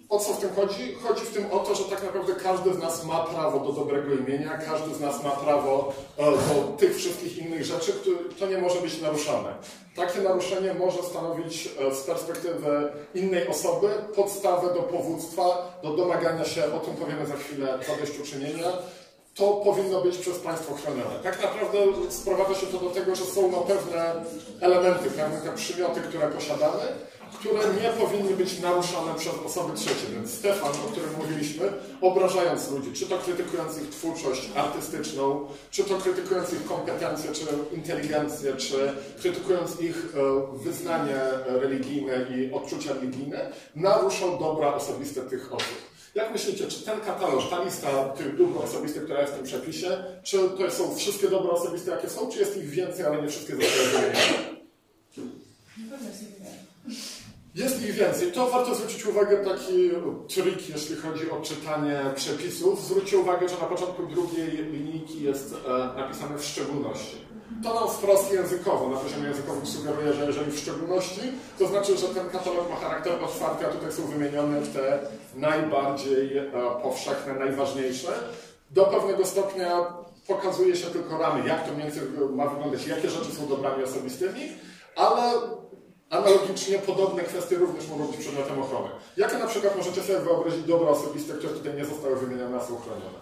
O co w tym chodzi? Chodzi w tym o to, że tak naprawdę każdy z nas ma prawo do dobrego imienia, każdy z nas ma prawo e, do tych wszystkich innych rzeczy, które to nie może być naruszane. Takie naruszenie może stanowić e, z perspektywy innej osoby podstawę do powództwa, do domagania się, o tym powiemy za chwilę, zadośćuczynienia. To powinno być przez państwo chronione. Tak naprawdę sprowadza się to do tego, że są no pewne elementy, pewne przymioty, które posiadamy, które nie powinny być naruszane przez osoby trzecie. Więc Stefan, o którym mówiliśmy, obrażając ludzi, czy to krytykując ich twórczość artystyczną, czy to krytykując ich kompetencje, czy inteligencję, czy krytykując ich e, wyznanie religijne i odczucia religijne, naruszał dobra osobiste tych osób. Jak myślicie, czy ten katalog, ta lista tych dóbr osobistych, która jest w tym przepisie, czy to są wszystkie dobra osobiste, jakie są, czy jest ich więcej, ale nie wszystkie zostały wymienione? Jest ich więcej. To warto zwrócić uwagę taki trik, jeśli chodzi o czytanie przepisów. Zwróćcie uwagę, że na początku drugiej linijki jest e, napisane w szczególności. To nam wprost językowo, na poziomie językowym sugeruje, że jeżeli w szczególności, to znaczy, że ten katalog ma charakter otwarty, a tutaj są wymienione te najbardziej e, powszechne, najważniejsze. Do pewnego stopnia pokazuje się tylko ramy, jak to mniej więcej ma wyglądać, jakie rzeczy są dobrami osobistymi, ale Analogicznie podobne kwestie również mogą być przedmiotem ochrony. Jakie na przykład możecie sobie wyobrazić dobra osobiste, które tutaj nie zostały wymienione, a są chronione?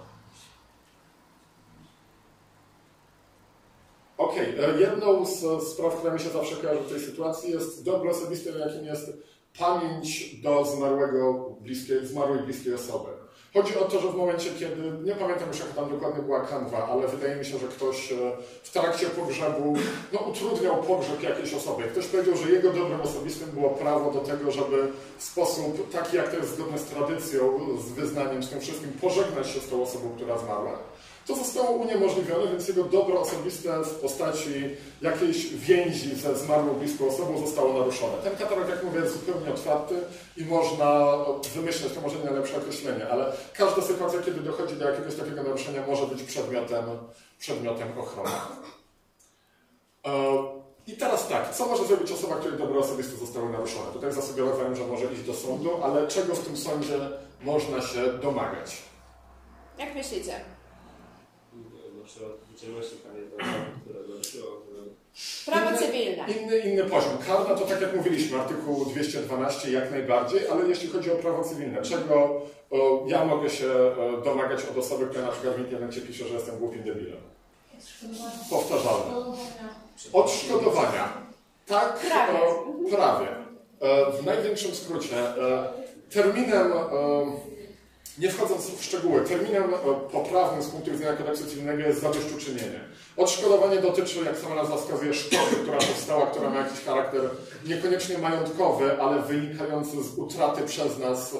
Okej, okay. jedną z spraw, która mi się zawsze kojarzy w tej sytuacji jest dobro osobiste, jakim jest pamięć do zmarłego bliskiej, zmarłej bliskiej osoby. Chodzi o to, że w momencie, kiedy, nie pamiętam już jak tam dokładnie była kanwa, ale wydaje mi się, że ktoś e, w trakcie pogrzebu no, utrudniał pogrzeb jakiejś osoby. Ktoś powiedział, że jego dobrem osobistym było prawo do tego, żeby w sposób taki, jak to jest zgodny z tradycją, z wyznaniem, z tym wszystkim, pożegnać się z tą osobą, która zmarła to zostało uniemożliwione, więc jego dobro osobiste w postaci jakiejś więzi ze zmarłą bliską osobą zostało naruszone. Ten katalog, jak mówię, jest zupełnie otwarty i można wymyśleć, to może nie najlepsze określenie, ale każda sytuacja, kiedy dochodzi do jakiegoś takiego naruszenia, może być przedmiotem, przedmiotem ochrony. E, I teraz tak, co może zrobić osoba, której dobro osobiste zostało naruszone? Tutaj zasugerowałem, że może iść do sądu, ale czego w tym sądzie można się domagać? Jak myślicie? Dotyczyło. Prawo cywilne. Inny, inny poziom. Karna to tak jak mówiliśmy, artykuł 212 jak najbardziej, ale jeśli chodzi o prawo cywilne, czego o, ja mogę się e, domagać od osoby, która na przykład w internecie pisze, że jestem głupim debilem? Powtarzalne. Odszkodowania. Tak, Prawie. e, prawie. E, w największym skrócie. E, terminem, e, nie wchodząc w szczegóły, terminem poprawnym z punktu widzenia kodeksu cywilnego jest zadośćuczynienie. Odszkodowanie dotyczy, jak sama nazwa wskazuje, szkody, która powstała, która ma jakiś charakter niekoniecznie majątkowy, ale wynikający z utraty przez nas e,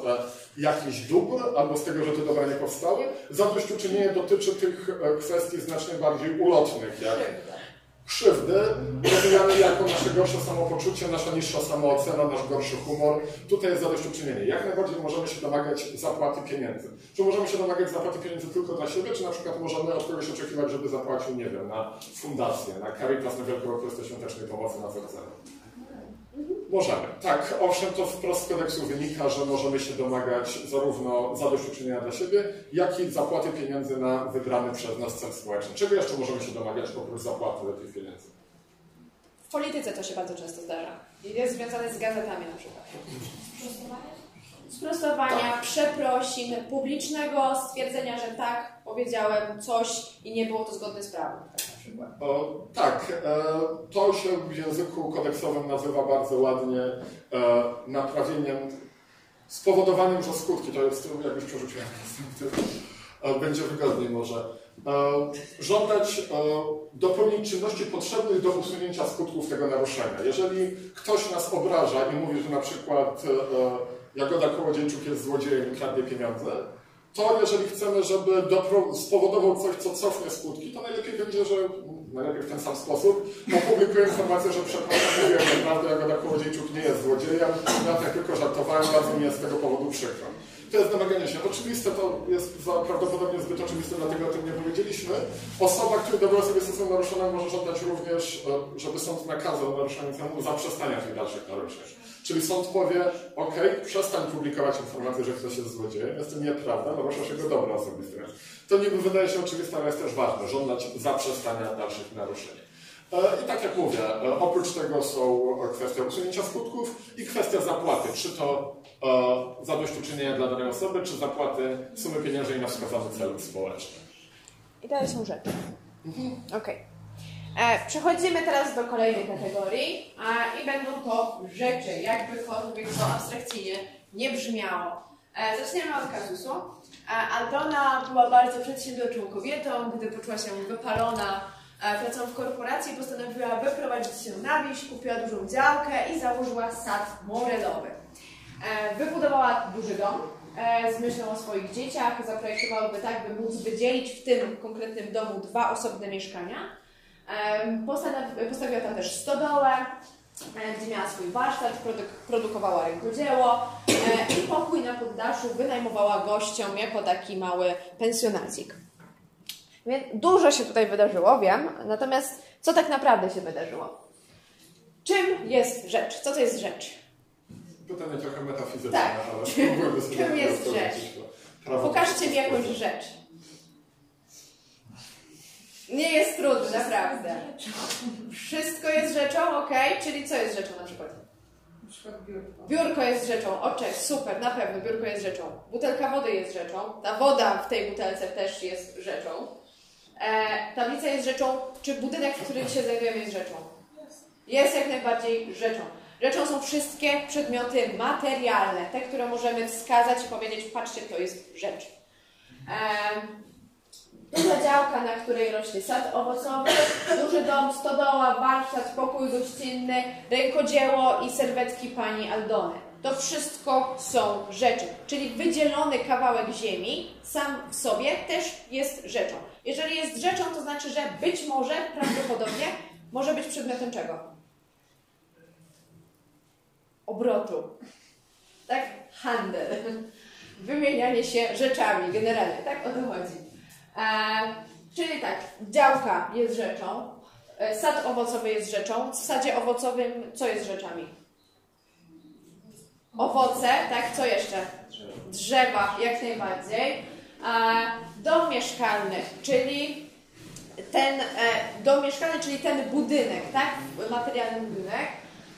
jakichś dóbr albo z tego, że te dobra nie powstały. Zadośćuczynienie dotyczy tych e, kwestii znacznie bardziej ulotnych, jak krzywdy, rozumiane jako nasze gorsze samopoczucie, nasza niższa samoocena, nasz gorszy humor. Tutaj jest zadośćuczynienie. Jak najbardziej możemy się domagać zapłaty pieniędzy. Czy możemy się domagać zapłaty pieniędzy tylko dla siebie, czy na przykład możemy od kogoś oczekiwać, żeby zapłacił, nie wiem, na fundację, na Caritas, na Wielką Królestwo Świątecznej Pomocy, na CCR? Możemy. Tak, owszem, to wprost z kodeksu wynika, że możemy się domagać zarówno zadośćuczynienia dla siebie, jak i zapłaty pieniędzy na wybrany przez nas cel społeczny. Czego jeszcze możemy się domagać oprócz zapłaty tych pieniędzy? W polityce to się bardzo często zdarza. I Jest związane z gazetami na przykład. Sprostowania, przeprosin, publicznego stwierdzenia, że tak, powiedziałem coś i nie było to zgodne z prawem. Przykład. O, tak, e, to się w języku kodeksowym nazywa bardzo ładnie e, naprawieniem, spowodowaniem, że skutki, to jest, jakbyś przerzucił e, będzie wygodniej może. E, żądać e, dopełnić czynności potrzebnych do usunięcia skutków tego naruszenia. Jeżeli ktoś nas obraża i mówi, że na przykład e, Jagoda Kołodziejczuk jest złodziejem i kradnie pieniądze, to jeżeli chcemy, żeby spowodował coś, co cofnie skutki, to najlepiej będzie, że najlepiej w ten sam sposób opublikuje informację, że przepraszam, mówiłem naprawdę, Jagoda Kołodziejczuk nie jest złodziejem, ja tak tylko żartowałem, bardzo mi jest z tego powodu przykro. To jest domaganie się. Oczywiste to jest za, prawdopodobnie zbyt oczywiste, dlatego o tym nie powiedzieliśmy. Osoba, której dobra sobie stosunek naruszona, może żądać również, e, żeby sąd nakazał naruszającemu zaprzestania tych dalszych naruszeń. Czyli sąd powie, ok, przestań publikować informację, że ktoś jest złodziejem, jest to nieprawda, naruszasz jego dobro osobiste. To niby wydaje się oczywiste, ale jest też ważne, żądać zaprzestania dalszych naruszeń. E, I tak jak mówię, e, oprócz tego są kwestia usunięcia skutków i kwestia zapłaty. Czy to e, zadośćuczynienia dla danej osoby, czy zapłaty sumy pieniężnej na wskazany cel społeczny. I dalej są rzeczy. Okej. E, Przechodzimy teraz do kolejnej kategorii i będą to rzeczy, jakbykolwiek to abstrakcyjnie nie brzmiało. E, zaczniemy od kazusu. E, Aldona była bardzo przedsiębiorczą kobietą, gdy poczuła się wypalona e, pracą w korporacji, postanowiła wyprowadzić się na wieś, kupiła dużą działkę i założyła sad morelowy. E, Wybudowała duży dom e, z myślą o swoich dzieciach, zaprojektowała tak, by móc wydzielić w tym konkretnym domu dwa osobne mieszkania. Postawiła tam też stodołę, gdzie miała swój warsztat, produk- produkowała rękodzieło i pokój na poddaszu wynajmowała gościom jako taki mały pensjonacik. Więc dużo się tutaj wydarzyło, wiem, natomiast co tak naprawdę się wydarzyło? Czym jest rzecz? Co to jest rzecz? Pytanie trochę metafizyczne, Tak. ale Czym jest rzecz? Pokażcie mi jakąś rzecz. Nie jest trudne, naprawdę. Wszystko jest rzeczą, ok? Czyli co jest rzeczą na przykład? Na przykład biurko. Biurko jest rzeczą, oczek, super, na pewno, biurko jest rzeczą. Butelka wody jest rzeczą, ta woda w tej butelce też jest rzeczą. E, tablica jest rzeczą, czy budynek, w którym się znajdujemy jest rzeczą? Jest jak najbardziej rzeczą. Rzeczą są wszystkie przedmioty materialne, te, które możemy wskazać i powiedzieć, patrzcie, to jest rzecz. Em, Duża działka, na której rośnie sad owocowy, duży dom, stodoła, warsztat, pokój gościnny, rękodzieło i serwetki pani Aldony. To wszystko są rzeczy, czyli wydzielony kawałek ziemi sam w sobie też jest rzeczą. Jeżeli jest rzeczą, to znaczy, że być może, prawdopodobnie, może być przedmiotem czego? Obrotu. Tak? Handel. Wymienianie się rzeczami generalnie, tak o to chodzi. E, czyli tak, działka jest rzeczą, e, sad owocowy jest rzeczą. W sadzie owocowym co jest rzeczami? Owoce, tak? Co jeszcze? Drzewa, jak najbardziej. E, dom mieszkalny, czyli ten dom mieszkalny, czyli ten budynek, tak? Materialny budynek.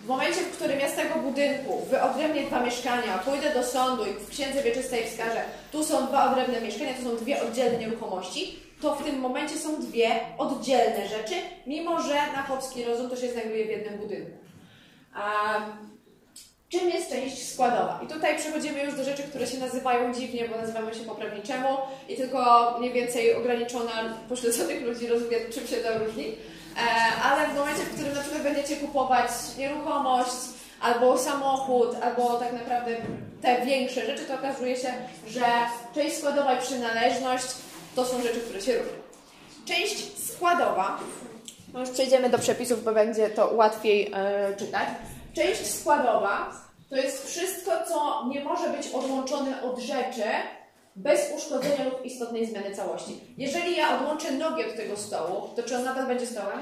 W momencie, w którym ja z tego budynku wyodrębnię dwa mieszkania, pójdę do sądu i w księdze wieczystej wskażę, tu są dwa odrębne mieszkania, tu są dwie oddzielne nieruchomości, to w tym momencie są dwie oddzielne rzeczy, mimo że na chłopski rozum to się znajduje w jednym budynku. A czym jest część składowa? I tutaj przechodzimy już do rzeczy, które się nazywają dziwnie, bo nazywamy się poprawniczemu i tylko mniej więcej ograniczona pośledzonych ludzi rozumie, czym się to różni. E, ale w momencie, w którym na przykład będziecie kupować nieruchomość, albo samochód, albo tak naprawdę te większe rzeczy, to okazuje się, że część składowa i przynależność to są rzeczy, które się różnią. Część składowa, no już przejdziemy do przepisów, bo będzie to łatwiej e, czytać. Część składowa to jest wszystko, co nie może być odłączone od rzeczy bez uszkodzenia lub istotnej zmiany całości. Jeżeli ja odłączę nogi od tego stołu, to czy on nadal będzie stołem?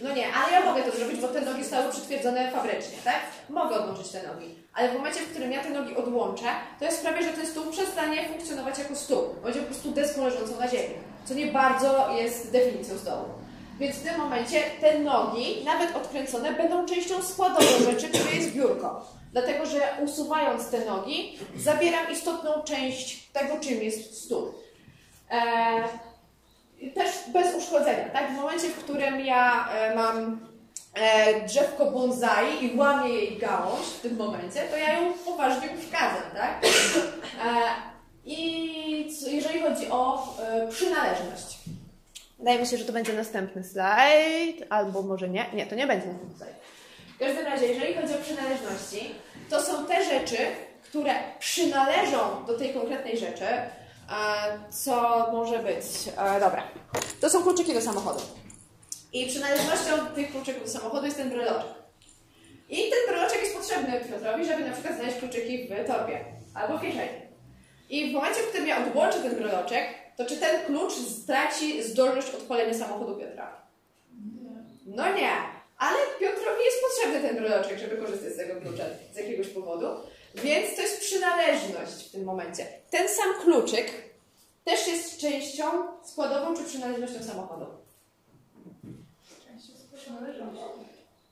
No nie, ale ja mogę to zrobić, bo te nogi zostały przytwierdzone fabrycznie, tak? Mogę odłączyć te nogi. Ale w momencie, w którym ja te nogi odłączę, to jest sprawie, że ten stół przestanie funkcjonować jako stół. Będzie po prostu deską leżącą na ziemi, co nie bardzo jest definicją stołu. Więc w tym momencie te nogi, nawet odkręcone, będą częścią składową rzeczy, której jest biurko. Dlatego, że usuwając te nogi, zabieram istotną część tego, czym jest stół. Eee, też bez uszkodzenia, tak? W momencie, w którym ja e, mam e, drzewko bonsai i łamię jej gałąź w tym momencie, to ja ją poważnie uszkadzam, tak? E, I jeżeli chodzi o e, przynależność. Wydaje mi się, że to będzie następny slajd, albo może nie. Nie, to nie będzie następny slajd. W każdym razie, jeżeli chodzi o przynależności, to są te rzeczy, które przynależą do tej konkretnej rzeczy, e, co może być. E, dobra. To są kluczyki do samochodu. I przynależnością tych kluczyków do samochodu jest ten bryloczek. I ten bryloczek jest potrzebny Piotrowi, żeby na przykład znaleźć kluczyki w torbie albo w kieszeni. I w momencie, w którym ja odłączę ten bryloczek, to czy ten klucz straci zdolność odpalenia samochodu Piotra? No nie. Ale Piotrowi jest potrzebny ten bryloczek, żeby korzystać z tego klucza z jakiegoś powodu. Więc to jest przynależność w tym momencie. Ten sam kluczyk też jest częścią składową czy przynależnością samochodu?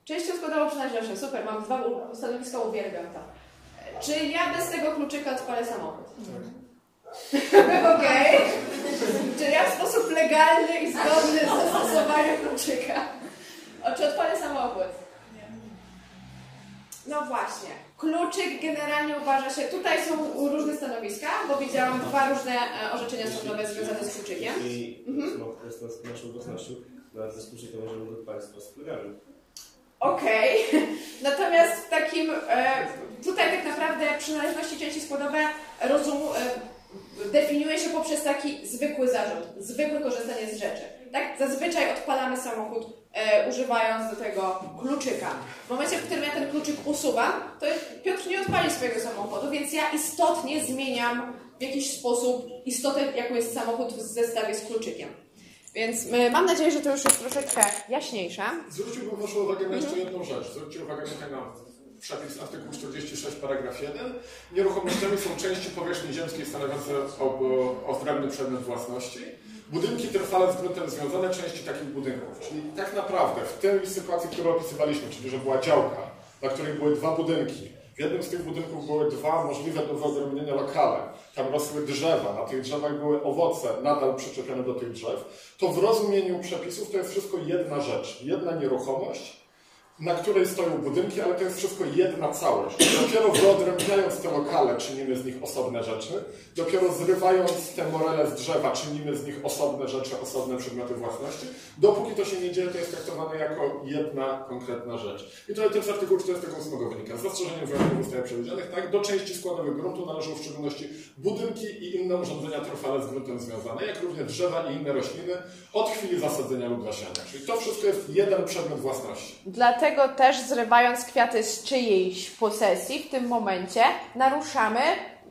Częścią składową przynależnością. Super, mam dwa stanowiska, uwielbiam to. Czy ja bez tego kluczyka odpalę samochód? Okej. Okay. Czy ja w sposób legalny i zgodny z zastosowaniem kluczyka? O, czy odpalę samochód? No właśnie. Kluczyk generalnie uważa się. Tutaj są różne stanowiska, bo widziałam dwa różne e, orzeczenia sądowe związane z kluczykiem. I mhm. jest naszą własnością, nawet ze kluczykiem możemy go sposób legalny. Okej. Okay. Natomiast w takim. E, tutaj tak naprawdę przynależności części składowe rozum, e, definiuje się poprzez taki zwykły zarzut, zwykłe korzystanie z rzeczy. Tak? Zazwyczaj odpalamy samochód e, używając do tego kluczyka. W momencie, w którym ja ten kluczyk usuwam, to Piotr nie odpali swojego samochodu, więc ja istotnie zmieniam w jakiś sposób istotę, jaką jest samochód w zestawie z kluczykiem. Więc y, mam nadzieję, że to już jest troszeczkę jaśniejsze. Zwróciłbym Waszą uwagę na jeszcze jedną rzecz. Zwróćcie uwagę na przepis artykuł 46 paragraf 1. Nieruchomościami są części powierzchni ziemskiej stanowiące odrębny przedmiot własności. Budynki trwale z gruntem związane części takich budynków. Czyli tak naprawdę w tej sytuacji, którą opisywaliśmy, czyli że była działka, na której były dwa budynki, w jednym z tych budynków były dwa możliwe do wyodrębnienia lokale. Tam rosły drzewa, na tych drzewach były owoce nadal przyczepione do tych drzew. To w rozumieniu przepisów to jest wszystko jedna rzecz, jedna nieruchomość, na której stoją budynki, ale to jest wszystko jedna całość. Dopiero wyodrębniając te lokale czynimy z nich osobne rzeczy, dopiero zrywając te morele z drzewa czynimy z nich osobne rzeczy, osobne przedmioty własności. Dopóki to się nie dzieje, to jest traktowane jako jedna konkretna rzecz. I tutaj też artykuł 48 wynika. Z zastrzeżeniem wyjątków ustawie przewidzianych, tak, do części składowych gruntu należą w szczególności budynki i inne urządzenia trwale z gruntem związane, jak również drzewa i inne rośliny od chwili zasadzenia lub zasiania. Czyli to wszystko jest jeden przedmiot własności. Dlatego Dlatego też zrywając kwiaty z czyjejś posesji, w tym momencie naruszamy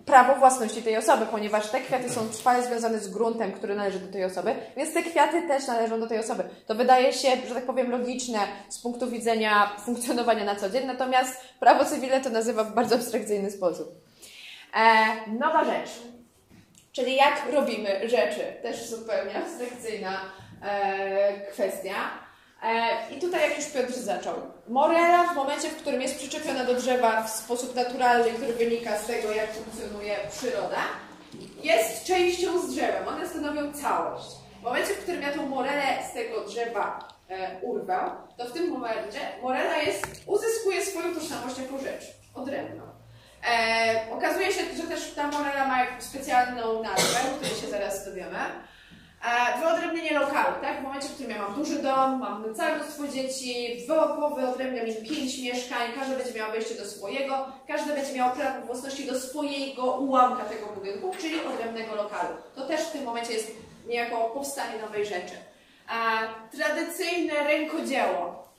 prawo własności tej osoby, ponieważ te kwiaty są trwale związane z gruntem, który należy do tej osoby, więc te kwiaty też należą do tej osoby. To wydaje się, że tak powiem, logiczne z punktu widzenia funkcjonowania na co dzień, natomiast prawo cywilne to nazywa w bardzo abstrakcyjny sposób. E, nowa rzecz, czyli jak robimy rzeczy, też zupełnie abstrakcyjna e, kwestia. E, I tutaj jak już Piotr zaczął. Morela w momencie, w którym jest przyczepiona do drzewa w sposób naturalny, który wynika z tego, jak funkcjonuje przyroda, jest częścią z drzewem. One stanowią całość. W momencie, w którym ja tą morelę z tego drzewa e, urwę, to w tym momencie morela jest, uzyskuje swoją tożsamość jako rzecz, odrębną. E, okazuje się, że też ta morela ma specjalną nazwę, o której się zaraz dowiemy. E, wyodrębnienie lokalu, tak? W momencie, w którym ja mam duży dom, mam całe mnóstwo dzieci, wyodrębniam im pięć mieszkań, każdy będzie miał wejście do swojego, każdy będzie miał prawo własności do swojego ułamka tego budynku, czyli odrębnego lokalu. To też w tym momencie jest niejako powstanie nowej rzeczy. A tradycyjne rękodzieło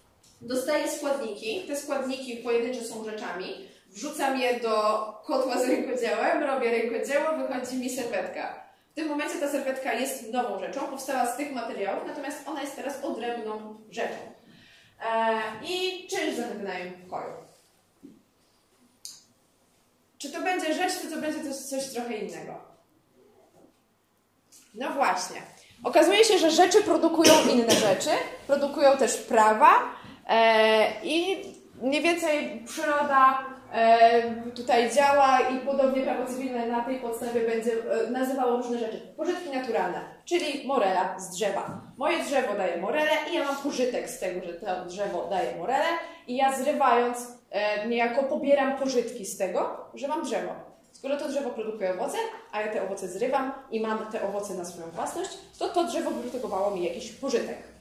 dostaje składniki, te składniki pojedyncze są rzeczami, wrzucam je do kotła z rękodziełem, robię rękodzieło, wychodzi mi serwetka. W tym momencie ta serwetka jest nową rzeczą, powstała z tych materiałów, natomiast ona jest teraz odrębną rzeczą. E, I czynsz za wynajem pokoju. Czy to będzie rzecz, czy to będzie coś, coś trochę innego? No właśnie. Okazuje się, że rzeczy produkują inne rzeczy, produkują też prawa e, i mniej więcej przyroda tutaj działa i podobnie prawo cywilne na tej podstawie będzie e, nazywało różne rzeczy. Pożytki naturalne, czyli morela z drzewa. Moje drzewo daje morelę i ja mam pożytek z tego, że to drzewo daje morelę i ja zrywając e, niejako pobieram pożytki z tego, że mam drzewo. Skoro to drzewo produkuje owoce, a ja te owoce zrywam i mam te owoce na swoją własność, to to drzewo wyprodukowało mi jakiś pożytek.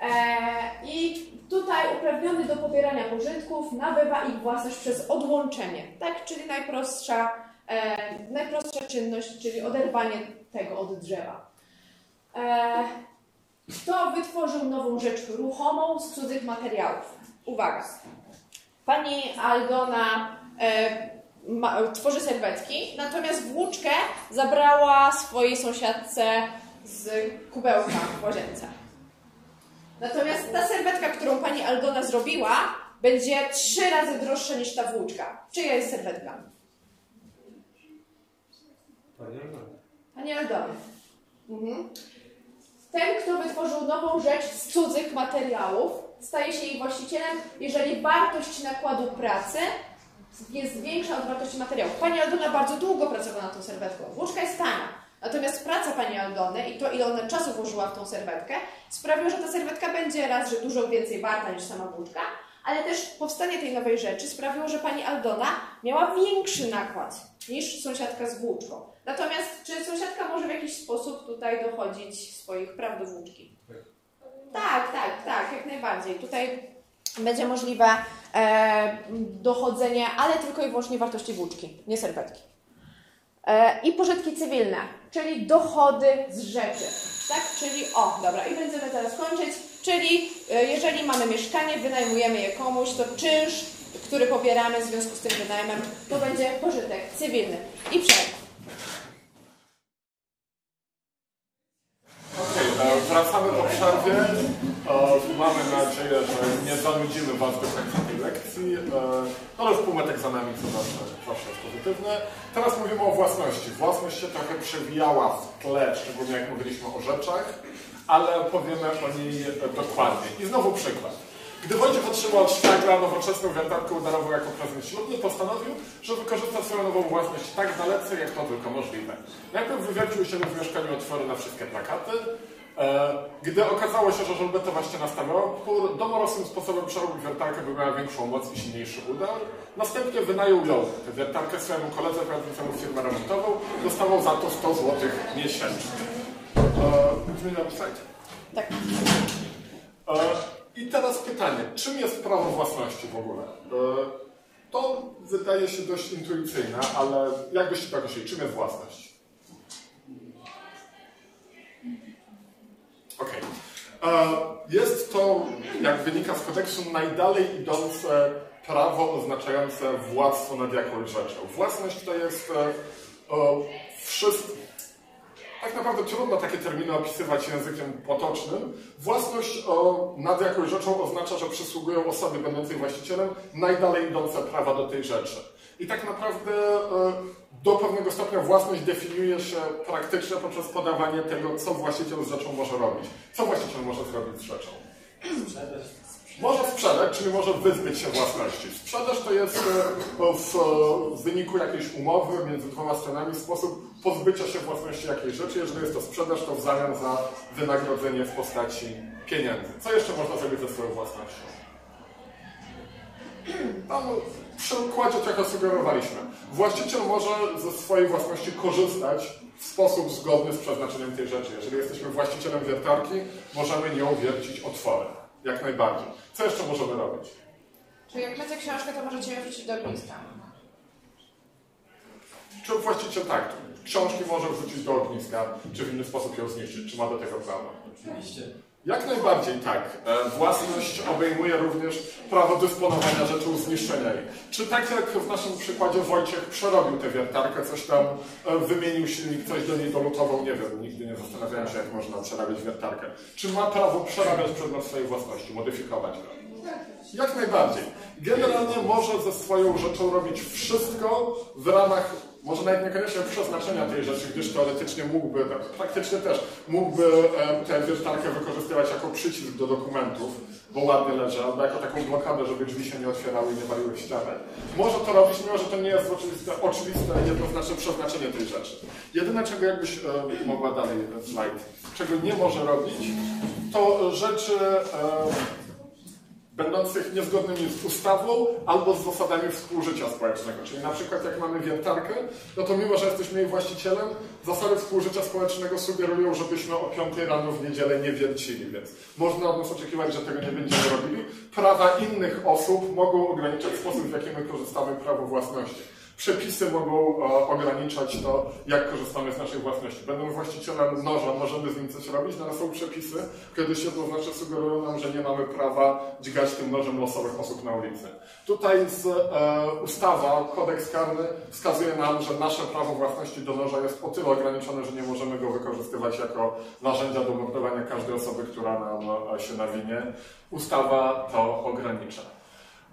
E, I tutaj uprawniony do pobierania pożytków nabywa ich własność przez odłączenie, tak? Czyli najprostsza, e, najprostsza czynność, czyli oderwanie tego od drzewa. E, kto wytworzył nową rzecz ruchomą z cudzych materiałów? Uwaga. Pani Aldona ma, tworzy serwetki, natomiast włóczkę zabrała swojej sąsiadce z kubełka w łazience. Natomiast ta serwetka, którą pani Aldona zrobiła, będzie trzy razy droższa niż ta włóczka. Czyja jest serwetka? Pani Aldona. Pani Aldony. Mhm. Ten, kto wytworzył nową rzecz z cudzych materiałów, staje się jej właścicielem, jeżeli wartość nakładu pracy jest większa od wartości materiałów. Pani Aldona bardzo długo pracowała nad tą serwetką. Włóczka jest tania. Natomiast praca pani Aldony i to, ile ona czasu włożyła w tą serwetkę, sprawiło, że ta serwetka będzie raz, że dużo więcej warta niż sama włóczka, ale też powstanie tej nowej rzeczy sprawiło, że pani Aldona miała większy nakład niż sąsiadka z włóczką. Natomiast czy sąsiadka może w jakiś sposób tutaj dochodzić swoich praw do włóczki? Tak, tak, tak, jak najbardziej. Tutaj będzie możliwe e, dochodzenie, ale tylko i wyłącznie wartości włóczki, nie serwetki. E, I pożytki cywilne, czyli dochody z rzeczy. Tak, czyli o, dobra, i będziemy teraz kończyć. Czyli e, jeżeli mamy mieszkanie, wynajmujemy je komuś, to czynsz, który pobieramy w związku z tym wynajmem, to będzie pożytek cywilny. I przerwa. Wracamy po przerwie. Mamy nadzieję, że nie zanudzimy Was do końca tej lekcji. No ale półmetek za nami, co zawsze, zawsze jest pozytywne. Teraz mówimy o własności. Własność się trochę przewijała w tle, szczególnie jak mówiliśmy o rzeczach, ale powiemy o niej dokładnie. I znowu przykład. Gdy Wojciech otrzymał od szwagra nowoczesną wiertarkę udarową jako prezent ślubny, postanowił, że wykorzysta swoją nową własność tak dalece, jak to tylko możliwe. Najpierw wywiercił się w mieszkaniu otwory na wszystkie plakaty. E, Gdy okazało się, że żelbetowa ściana stawiała opór, domorosłym sposobem przerobił wiertarkę, by miała większą moc i silniejszy udar. Następnie wynajął ją, tę wiertarkę swojemu koledze prowadzącemu firmę remontową. Dostawał za to 100 zł miesięcznie. E, Zmieniam slajd. Tak. E, I teraz pytanie, czym jest prawo własności w ogóle? E, To wydaje się dość intuicyjne, ale jak byście to określili, czym jest własność? Okej. E, Jest to, jak wynika z kodeksu, najdalej idące prawo oznaczające władztwo nad jakąś rzeczą. Własność to jest e, e, wszystko. Tak naprawdę trudno takie terminy opisywać językiem potocznym. Własność nad jakąś rzeczą oznacza, że przysługują osobie będącej właścicielem najdalej idące prawa do tej rzeczy. I tak naprawdę do pewnego stopnia własność definiuje się praktycznie poprzez podawanie tego, co właściciel z rzeczą może robić. Co właściciel może zrobić z rzeczą? Może sprzedać, czyli może wyzbyć się własności. Sprzedaż to jest e, w, w wyniku jakiejś umowy między dwoma stronami sposób pozbycia się własności jakiejś rzeczy. Jeżeli jest to sprzedaż, to w zamian za wynagrodzenie w postaci pieniędzy. Co jeszcze można zrobić ze swoją własnością? Tam w przykładzie trochę sugerowaliśmy. Właściciel może ze swojej własności korzystać w sposób zgodny z przeznaczeniem tej rzeczy. Jeżeli jesteśmy właścicielem wiertarki, możemy nią wiercić otworem. Jak najbardziej. Co jeszcze możemy robić? Czyli jak macie książkę, to możecie ją wrzucić do ogniska. Czy właściciel tak, książki może wrzucić do ogniska, czy w inny sposób ją zniszczyć? Czy ma do tego prawo? Oczywiście. Jak najbardziej tak. E, Własność obejmuje również prawo dysponowania rzeczą, zniszczenia jej. Czy tak jak w naszym przykładzie Wojciech przerobił tę wiertarkę, coś tam e, wymienił silnik, coś do niej dolutował, nie wiem, nigdy nie zastanawiałem się, jak można przerabiać wiertarkę. Czy ma prawo przerabiać przedmiot swojej własności, modyfikować go? Jak najbardziej. Generalnie może ze swoją rzeczą robić wszystko w ramach, może nawet niekoniecznie przeznaczenia tej rzeczy, gdyż teoretycznie mógłby, tak, praktycznie też, mógłby tę wiertarkę wykorzystywać jako przycisk do dokumentów, bo ładnie leży, albo jako taką blokadę, żeby drzwi się nie otwierały i nie waliły w ścianę. Może to robić, mimo że to nie jest oczywiste, oczywiste jednoznaczne przeznaczenie tej rzeczy. Jedyne, czego jakbyś mogła dalej slajd, czego nie może robić, to rzeczy będących niezgodnymi z ustawą albo z zasadami współżycia społecznego. Czyli na przykład jak mamy wiertarkę, no to mimo, że jesteśmy jej właścicielem, zasady współżycia społecznego sugerują, żebyśmy o 5 rano w niedzielę nie wiercili, więc można od nas oczekiwać, że tego nie będziemy robili. Prawa innych osób mogą ograniczać sposób, w jaki my korzystamy prawo własności. Przepisy mogą e, ograniczać to, jak korzystamy z naszej własności. Będąc właścicielem noża, możemy z nim coś robić, no ale są przepisy, które jednoznacznie sugerują nam, że nie mamy prawa dźgać tym nożem losowych osób na ulicy. Tutaj z, e, ustawa, kodeks karny wskazuje nam, że nasze prawo własności do noża jest o tyle ograniczone, że nie możemy go wykorzystywać jako narzędzia do mordowania każdej osoby, która nam e, się nawinie. Ustawa to ogranicza.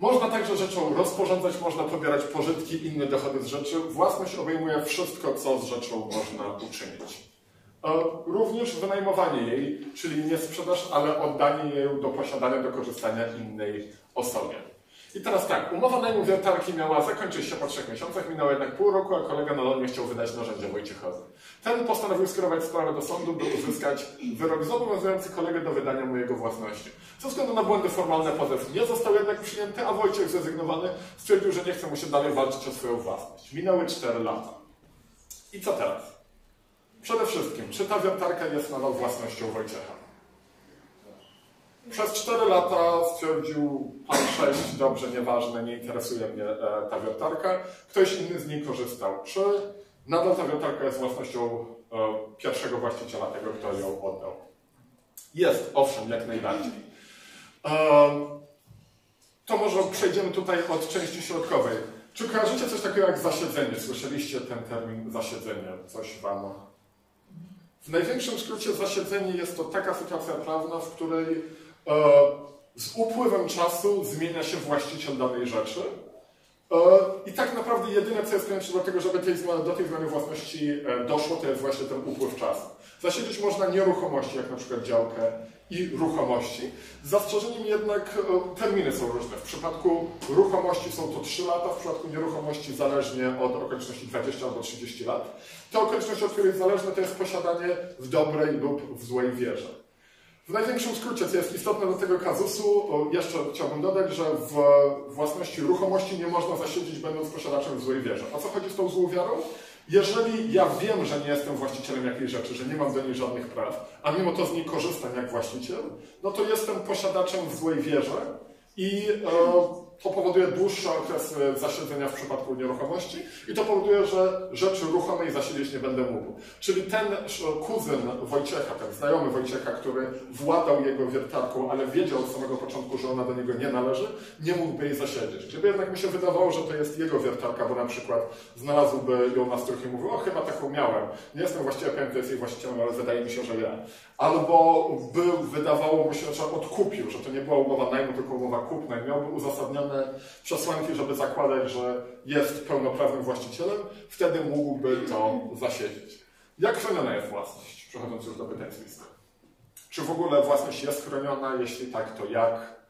Można także rzeczą rozporządzać, można pobierać pożytki, inne dochody z rzeczy. Własność obejmuje wszystko, co z rzeczą można uczynić. E, Również wynajmowanie jej, czyli nie sprzedaż, ale oddanie jej do posiadania, do korzystania innej osobie. I teraz tak, umowa najmu wiertarki miała zakończyć się po trzech miesiącach, minęło jednak pół roku, a kolega na nie chciał wydać narzędzie Wojciechowi. Ten postanowił skierować sprawę do sądu, by uzyskać wyrok zobowiązujący kolegę do wydania mu jego własności. Ze względu na błędy formalne pozew nie został jednak przyjęty, a Wojciech zrezygnowany stwierdził, że nie chce mu się dalej walczyć o swoją własność. Minęły cztery lata. I co teraz? Przede wszystkim, czy ta wiertarka jest nadal własnością Wojciecha? Przez 4 lata stwierdził pan 6, dobrze, nieważne, nie interesuje mnie e, ta wiertarka. Ktoś inny z niej korzystał. Czy nadal ta wiertarka jest własnością e, pierwszego właściciela, tego, kto ją oddał? Jest, owszem, jak najbardziej. E, to może przejdziemy tutaj od części środkowej. Czy kojarzycie coś takiego jak zasiedzenie? Słyszeliście ten termin zasiedzenie? Coś wam w największym skrócie zasiedzenie jest to taka sytuacja prawna, w której z upływem czasu zmienia się właściciel danej rzeczy. E, I tak naprawdę jedyne, co jest konieczne do tego, żeby tej zmiany, do tej zmiany własności e, doszło, to jest właśnie ten upływ czasu. Zasiedzieć można nieruchomości, jak na przykład działkę i ruchomości. Z zastrzeżeniem jednak e, terminy są różne. W przypadku ruchomości są to 3 lata, w przypadku nieruchomości zależnie od okoliczności 20 albo 30 lat. Te okoliczności, od których zależne, to jest posiadanie w dobrej lub w złej wierze. W największym skrócie, co jest istotne do tego kazusu, jeszcze chciałbym dodać, że w własności ruchomości nie można zasiedzieć będąc posiadaczem w złej wierze. O co chodzi z tą złą wiarą? Jeżeli ja wiem, że nie jestem właścicielem jakiejś rzeczy, że nie mam do niej żadnych praw, a mimo to z niej korzystam jak właściciel, no to jestem posiadaczem w złej wierze i e, to powoduje dłuższy okres e, zasiedzenia w przypadku nieruchomości i to powoduje, że rzeczy ruchomej zasiedzieć nie będę mógł. Czyli ten kuzyn Wojciecha, ten znajomy Wojciecha, który władał jego wiertarką, ale wiedział od samego początku, że ona do niego nie należy, nie mógłby jej zasiedzieć. Gdyby jednak mi się wydawało, że to jest jego wiertarka, bo na przykład znalazłby ją na strój i mówił, o chyba taką miałem, nie jestem właściwie pewien, kto jest jej właścicielem, ale wydaje mi się, że ja. Albo by wydawało mu się, że odkupił, że to nie była umowa najmu, tylko umowa kupna i miałby uzasadniony spełnione przesłanki, żeby zakładać, że jest pełnoprawnym właścicielem, wtedy mógłby to zasiedzieć. Jak chroniona jest własność? Przechodząc już do pytań z listy. Czy w ogóle własność jest chroniona? Jeśli tak, to jak?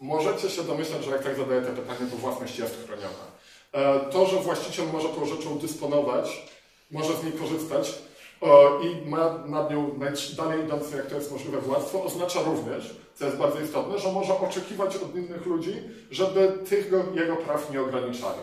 Możecie się domyślać, że jak tak zadaję te pytanie, to własność jest chroniona. E, to, że właściciel może tą rzeczą dysponować, może z niej korzystać i ma nad nią dalej idące, jak to jest możliwe, władztwo, oznacza również, co jest bardzo istotne, że może oczekiwać od innych ludzi, żeby tych jego praw nie ograniczali.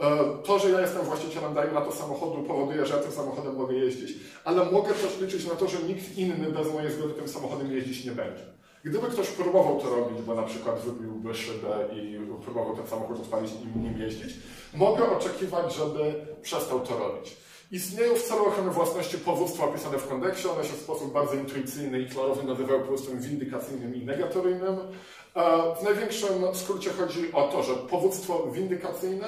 E, to, że ja jestem właścicielem, daje na to samochodu, powoduje, że ja tym samochodem mogę jeździć, ale mogę też liczyć na to, że nikt inny bez mojej zgody tym samochodem jeździć nie będzie. Gdyby ktoś próbował to robić, bo na przykład wybiłby szybę i próbował ten samochód odpalić i nim jeździć, mogę oczekiwać, żeby przestał to robić. Istnieją w celu ochrony własności powództwa opisane w kondeksie. One się w sposób bardzo intuicyjny i klarowny nazywają powództwem windykacyjnym i negatoryjnym. E, w największym skrócie chodzi o to, że powództwo windykacyjne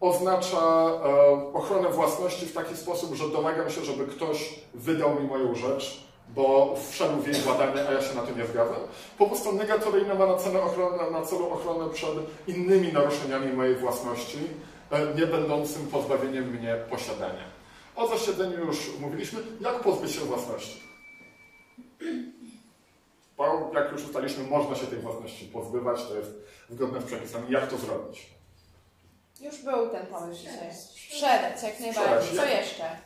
oznacza e, ochronę własności w taki sposób, że domagam się, żeby ktoś wydał mi moją rzecz, bo wszedł w jej władanie, a ja się na to nie zgadzam. Powództwo negatoryjne ma na ochronę, na celu ochronę przed innymi naruszeniami mojej własności, e, nie będącym pozbawieniem mnie posiadania. O zasiedzeniu już mówiliśmy. Jak pozbyć się własności? Bo jak już ustaliliśmy, można się tej własności pozbywać, to jest zgodne z przepisami. Jak to zrobić? Już był ten pomysł dzisiaj. Sprzedać jak najbardziej. Co jeszcze?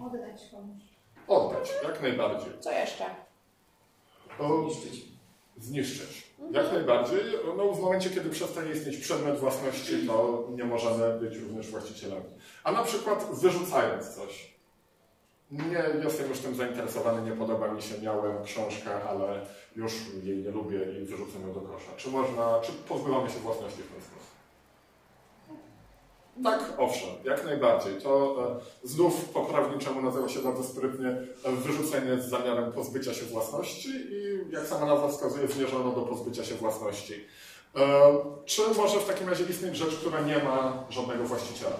Oddać komuś. Oddać, jak najbardziej. Co jeszcze? O, zniszczyć. Jak najbardziej. No, w momencie, kiedy przestaje istnieć przedmiot własności, to nie możemy być również właścicielami. A na przykład wyrzucając coś. Nie jestem już tym zainteresowany, nie podoba mi się, miałem książkę, ale już jej nie lubię i wyrzucam ją do kosza. Czy można, czy pozbywamy się własności w ten sposób? Tak, owszem, jak najbardziej. To e, znów po prawniczemu nazywa się bardzo sprytnie e, wyrzucenie z zamiarem pozbycia się własności i jak sama nazwa wskazuje, zmierzono do pozbycia się własności. E, czy może w takim razie istnieć rzecz, która nie ma żadnego właściciela?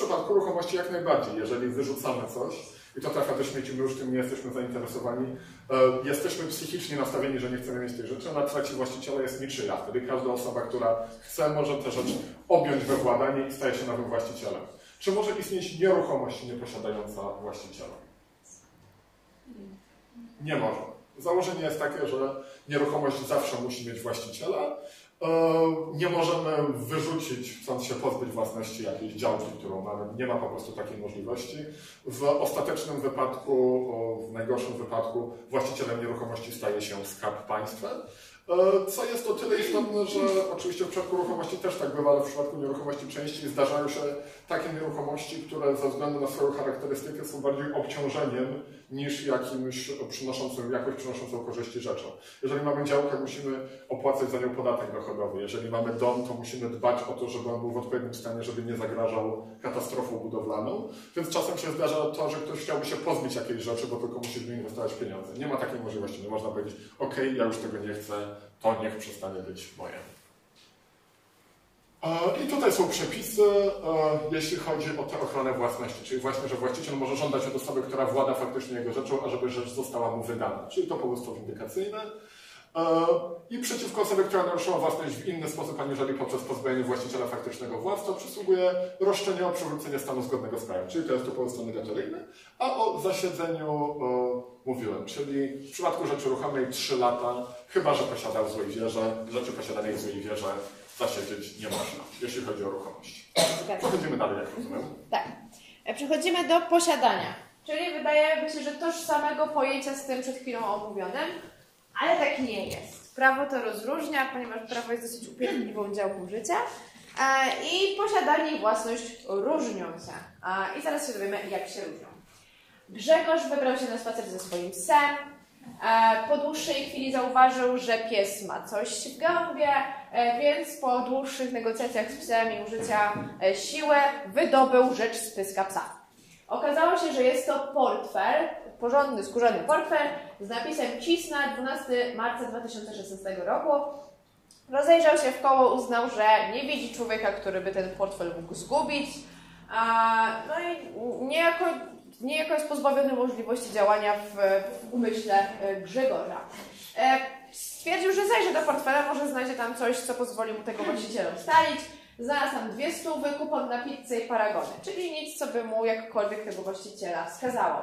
Przypadku ruchomości jak najbardziej. Jeżeli wyrzucamy coś, i to trafia do śmieci, my już tym nie jesteśmy zainteresowani. E, jesteśmy psychicznie nastawieni, że nie chcemy mieć tej rzeczy, a na traci właściciela jest niczyja. Wtedy każda osoba, która chce, może tę rzecz objąć we władanie i staje się nowym właścicielem. Czy może istnieć nieruchomość nieposiadająca właściciela? Nie może. Założenie jest takie, że nieruchomość zawsze musi mieć właściciela, nie możemy wyrzucić, chcąc się pozbyć własności jakiejś działki, którą mamy. Nie ma po prostu takiej możliwości. W ostatecznym wypadku, w najgorszym wypadku, właścicielem nieruchomości staje się skarb państwa. E, co jest o tyle istotne, że oczywiście w przypadku ruchomości też tak bywa, ale w przypadku nieruchomości częściej zdarzają się takie nieruchomości, które ze względu na swoją charakterystykę są bardziej obciążeniem niż jakimś przynoszącym, jakoś przynoszącą korzyści rzeczą. Jeżeli mamy działkę, musimy opłacać za nią podatek dochodowy. Jeżeli mamy dom, to musimy dbać o to, żeby on był w odpowiednim stanie, żeby nie zagrażał katastrofą budowlaną. Więc czasem się zdarza to, że ktoś chciałby się pozbyć jakiejś rzeczy, bo tylko musi w niej inwestować pieniądze. Nie ma takiej możliwości. Nie można powiedzieć, ok, ja już tego nie chcę, to niech przestanie być moje. I tutaj są przepisy, jeśli chodzi o tę ochronę własności, czyli właśnie, że właściciel może żądać od osoby, która włada faktycznie jego rzeczą, ażeby rzecz została mu wydana, czyli to powództwo windykacyjne. I przeciwko osobie, która naruszyła własność w inny sposób, aniżeli poprzez pozbawienie właściciela faktycznego władztwa, przysługuje roszczenie o przywrócenie stanu zgodnego z prawem, czyli to jest to powództwo negatoryjne. A o zasiedzeniu mówiłem, czyli w przypadku rzeczy ruchomej 3 lata, chyba że posiadał złej wierze, rzeczy posiadanej w złej wierze zasiedzieć nie można, jeśli chodzi o ruchomość. Przechodzimy dalej, jak rozumiem. Tak. E, przechodzimy do posiadania. Czyli wydaje mi się, że tożsamego pojęcia z tym przed chwilą omówionym, ale tak nie jest. Prawo to rozróżnia, ponieważ prawo jest dosyć upierdliwą działką życia. E, I posiadanie i własność różnią się. I zaraz się dowiemy, jak się różnią. Grzegorz wybrał się na spacer ze swoim psem, po dłuższej chwili zauważył, że pies ma coś w gębie, e, więc po dłuższych negocjacjach z psem i użycia e, siły wydobył rzecz z pyska psa. Okazało się, że jest to portfel, porządny, skórzany portfel z napisem Cisna 12 marca 2016 roku. Rozejrzał się w koło, uznał, że nie widzi człowieka, który by ten portfel mógł zgubić. No i niejako niejako jest pozbawiony możliwości działania w, w umyśle e, Grzegorza. E, stwierdził, że zajrzy do portfela, może znajdzie tam coś, co pozwoli mu tego właściciela ustalić. Znalazł tam dwie stówy, kupon na pizzę i paragony, czyli nic, co by mu jakkolwiek tego właściciela wskazało.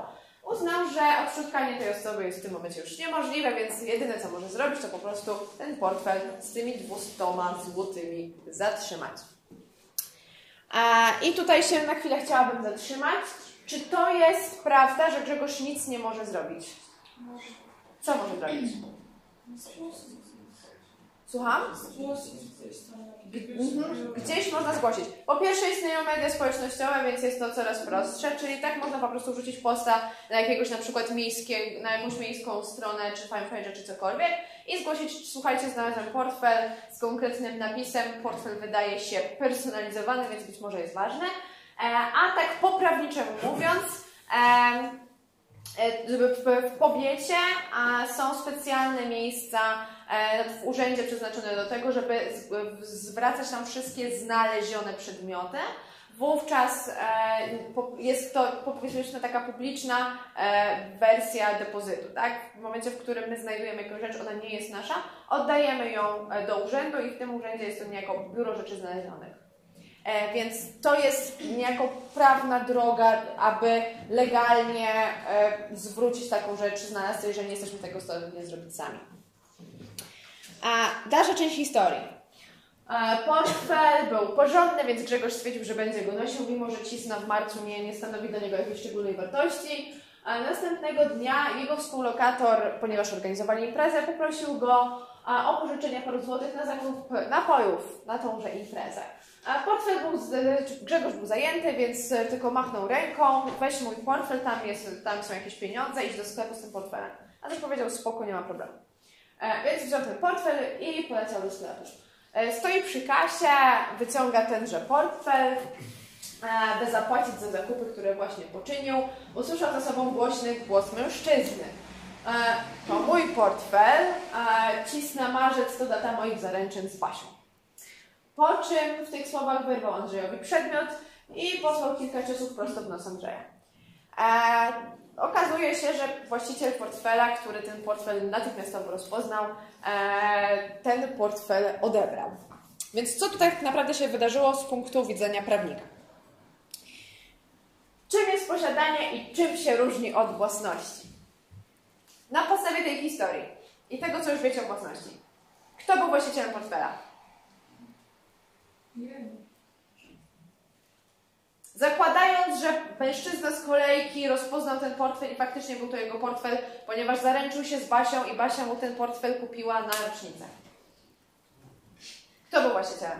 Uznał, że odszukanie tej osoby jest w tym momencie już niemożliwe, więc jedyne, co może zrobić, to po prostu ten portfel z tymi 200 złotymi zatrzymać. I tutaj się na chwilę chciałabym zatrzymać. Czy to jest prawda, że Grzegorz nic nie może zrobić? Co może zrobić? Słucham? Mhm. Gdzieś można zgłosić. Po pierwsze istnieją media społecznościowe, więc jest to coraz prostsze, czyli tak można po prostu wrzucić posta na jakiegoś na przykład miejskie, na jakąś miejską stronę, czy fanpage, czy cokolwiek i zgłosić, słuchajcie, znalazłem portfel z konkretnym napisem, portfel wydaje się personalizowany, więc być może jest ważny. E, a tak poprawniczemu mówiąc, e, w, powiecie są specjalne miejsca e, w urzędzie przeznaczone do tego, żeby zwracać tam wszystkie znalezione przedmioty. Wówczas jest to powiedzmy taka publiczna wersja depozytu. Tak? W momencie, w którym my znajdujemy jakąś rzecz, ona nie jest nasza, oddajemy ją do urzędu i w tym urzędzie jest to niejako biuro rzeczy znalezionych. E, więc to jest niejako prawna droga, aby legalnie e, zwrócić taką rzecz, znaleźć, jeżeli nie jesteśmy tego w stanie zrobić sami. A dalsza część historii. E, portfel był porządny, więc Grzegorz stwierdził, że będzie go nosił, mimo że cisna w marcu nie, nie stanowi dla niego jakiejś szczególnej wartości. A następnego dnia jego współlokator, ponieważ organizowali imprezę, poprosił go o pożyczenie paru złotych na zakup napojów na tąże imprezę. A portfel był, Grzegorz był zajęty, więc e, tylko machnął ręką, weź mój portfel, tam, jest, tam są jakieś pieniądze, idź do sklepu z tym portfelem. A też powiedział, spoko, nie ma problemu. E, więc wziął ten portfel i poleciał do sklepu. E, stoi przy kasie, wyciąga tenże portfel, by zapłacić za zakupy, które właśnie poczynił. Usłyszał za sobą głośny głos mężczyzny. To mój portfel, cisna marzec to data moich zaręczyn z Basią. Po czym w tych słowach wyrwał Andrzejowi przedmiot i posłał kilka ciosów prosto w nos Andrzeja. E, okazuje się, że właściciel portfela, który ten portfel natychmiastowo rozpoznał, e, ten portfel odebrał. Więc co tutaj tak naprawdę się wydarzyło z punktu widzenia prawnika? Czym jest posiadanie i czym się różni od własności? Na podstawie tej historii i tego, co już wiecie o własności. Kto był właścicielem portfela? Zakładając, że mężczyzna z kolejki rozpoznał ten portfel i faktycznie był to jego portfel, ponieważ zaręczył się z Basią i Basia mu ten portfel kupiła na rocznicę. Kto był właścicielem?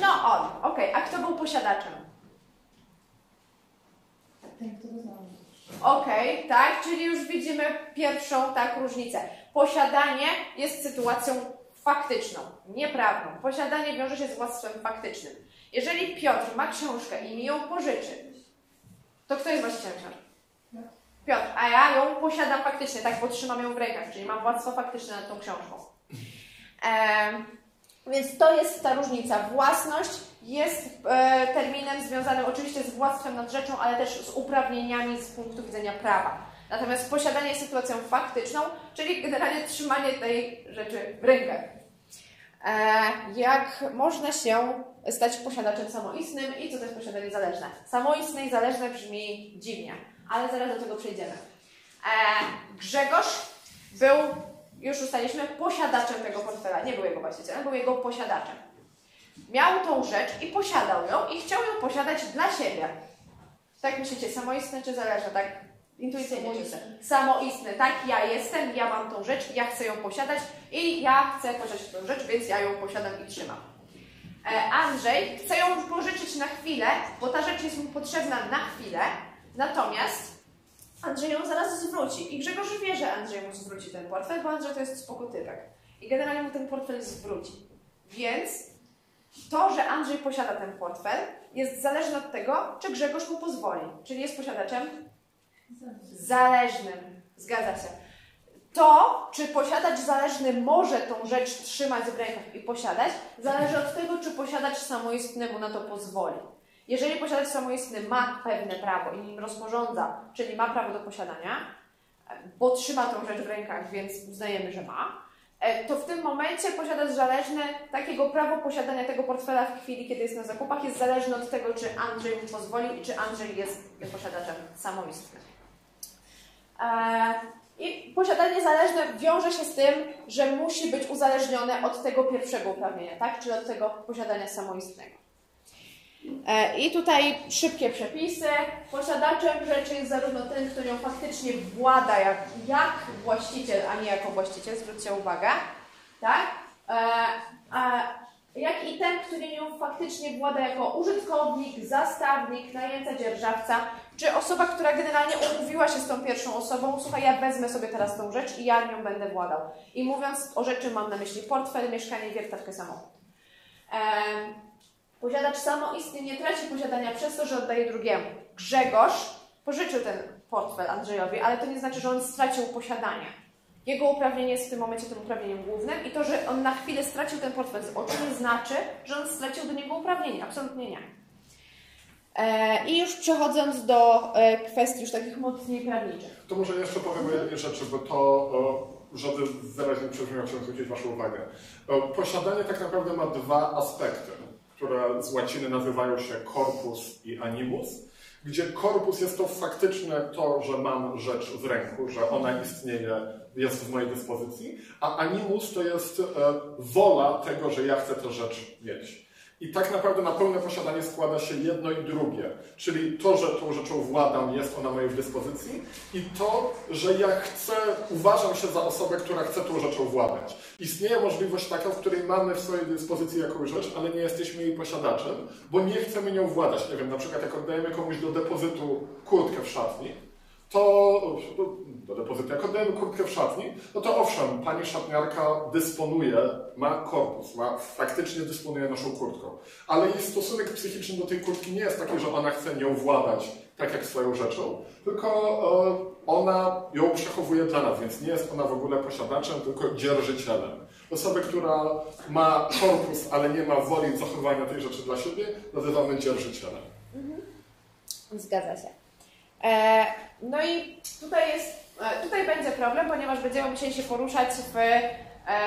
No on, okej. Okay. A kto był posiadaczem? Ten, kto go znał. Okej, okay, tak, czyli już widzimy pierwszą tak różnicę. Posiadanie jest sytuacją faktyczną, nieprawną. Posiadanie wiąże się z własnym faktycznym. Jeżeli Piotr ma książkę i mi ją pożyczy, to kto jest właścicielem książki? Piotr, a ja ją posiadam faktycznie, tak, bo trzymam ją w rękach, czyli mam władztwo faktyczne nad tą książką. E, więc to jest ta różnica. Własność jest e, terminem związanym oczywiście z władztwem nad rzeczą, ale też z uprawnieniami z punktu widzenia prawa. Natomiast posiadanie jest sytuacją faktyczną, czyli generalnie trzymanie tej rzeczy w rękach. E, jak można się stać posiadaczem samoistnym i co to jest posiadanie zależne? Samoistne i zależne brzmi dziwnie, ale zaraz do tego przejdziemy. E, Grzegorz był, już ustaliliśmy, posiadaczem tego portfela. Nie był jego właścicielem, był jego posiadaczem. Miał tą rzecz i posiadał ją i chciał ją posiadać dla siebie. Tak myślicie, samoistne czy zależne? Tak Intuicyjnie czyste. Samoistne, tak? Ja jestem, ja mam tą rzecz, ja chcę ją posiadać i ja chcę posiadać tą rzecz, więc ja ją posiadam i trzymam. E, Andrzej chce ją pożyczyć na chwilę, bo ta rzecz jest mu potrzebna na chwilę, natomiast Andrzej ją zaraz zwróci. I Grzegorz wie, że Andrzej mu zwróci ten portfel, bo Andrzej to jest spokotypek. I generalnie mu ten portfel zwróci. Więc to, że Andrzej posiada ten portfel, jest zależne od tego, czy Grzegorz mu pozwoli. Czyli jest posiadaczem Zależnym. Zgadza się. To, czy posiadacz zależny może tą rzecz trzymać w rękach i posiadać, zależy od tego, czy posiadacz samoistny mu na to pozwoli. Jeżeli posiadacz samoistny ma pewne prawo i nim rozporządza, czyli ma prawo do posiadania, bo trzyma tą rzecz w rękach, więc uznajemy, że ma, e, to w tym momencie posiadacz zależny, takiego prawo posiadania tego portfela w chwili, kiedy jest na zakupach, jest zależne od tego, czy Andrzej mu pozwolił i czy Andrzej jest posiadaczem samoistnym. E, I posiadanie zależne wiąże się z tym, że musi być uzależnione od tego pierwszego uprawnienia, tak? czyli od tego posiadania samoistnego. E, I tutaj szybkie przepisy. Posiadaczem rzeczy jest zarówno ten, kto nią faktycznie włada jak, jak właściciel, a nie jako właściciel, zwróćcie uwagę, tak? E, a jak i ten, który nią faktycznie włada jako użytkownik, zastawnik, najemca, dzierżawca, czy osoba, która generalnie umówiła się z tą pierwszą osobą, słuchaj, ja wezmę sobie teraz tą rzecz i ja nią będę władał. I mówiąc o rzeczy mam na myśli portfel, mieszkanie, wiertawkę, samochód. Ehm, posiadacz samoistnie nie traci posiadania przez to, że oddaje drugiemu. Grzegorz pożyczył ten portfel Andrzejowi, ale to nie znaczy, że on stracił posiadanie. Jego uprawnienie jest w tym momencie tym uprawnieniem głównym i to, że on na chwilę stracił ten portfel z oczu nie znaczy, że on stracił do niego uprawnienie. Absolutnie nie. E, I już przechodząc do e, kwestii już takich mocniej prawniczych. To może jeszcze powiem o jednej rzeczy, bo to, żeby wyraźnie przebrzmiał, chciałem zwrócić Waszą uwagę. Posiadanie tak naprawdę ma dwa aspekty, które z łaciny nazywają się corpus i animus gdzie korpus jest to faktyczne to, że mam rzecz w ręku, że ona istnieje, jest w mojej dyspozycji, a animus to jest e, wola tego, że ja chcę tę rzecz mieć. I tak naprawdę na pełne posiadanie składa się jedno i drugie. Czyli to, że tą rzeczą władam, jest ona mojej dyspozycji i to, że ja chcę, uważam się za osobę, która chce tą rzeczą władać. Istnieje możliwość taka, w której mamy w swojej dyspozycji jakąś rzecz, ale nie jesteśmy jej posiadaczem, bo nie chcemy nią władać. Nie wiem, na przykład jak oddajemy komuś do depozytu kurtkę w szatni, to do depozytu, oddajemy kurtkę w szatni, no to owszem, pani szatniarka dysponuje, ma korpus, ma, faktycznie dysponuje naszą kurtką, ale jej stosunek psychiczny do tej kurtki nie jest taki, że ona chce nią władać tak jak swoją rzeczą, tylko e, ona ją przechowuje dla nas, więc nie jest ona w ogóle posiadaczem, tylko dzierżycielem. Osobę, która ma korpus, ale nie ma woli zachowania tej rzeczy dla siebie, nazywamy dzierżycielem. Mhm. Zgadza się. E, no i tutaj, jest, e, tutaj będzie problem, ponieważ będziemy musieli się poruszać w, e,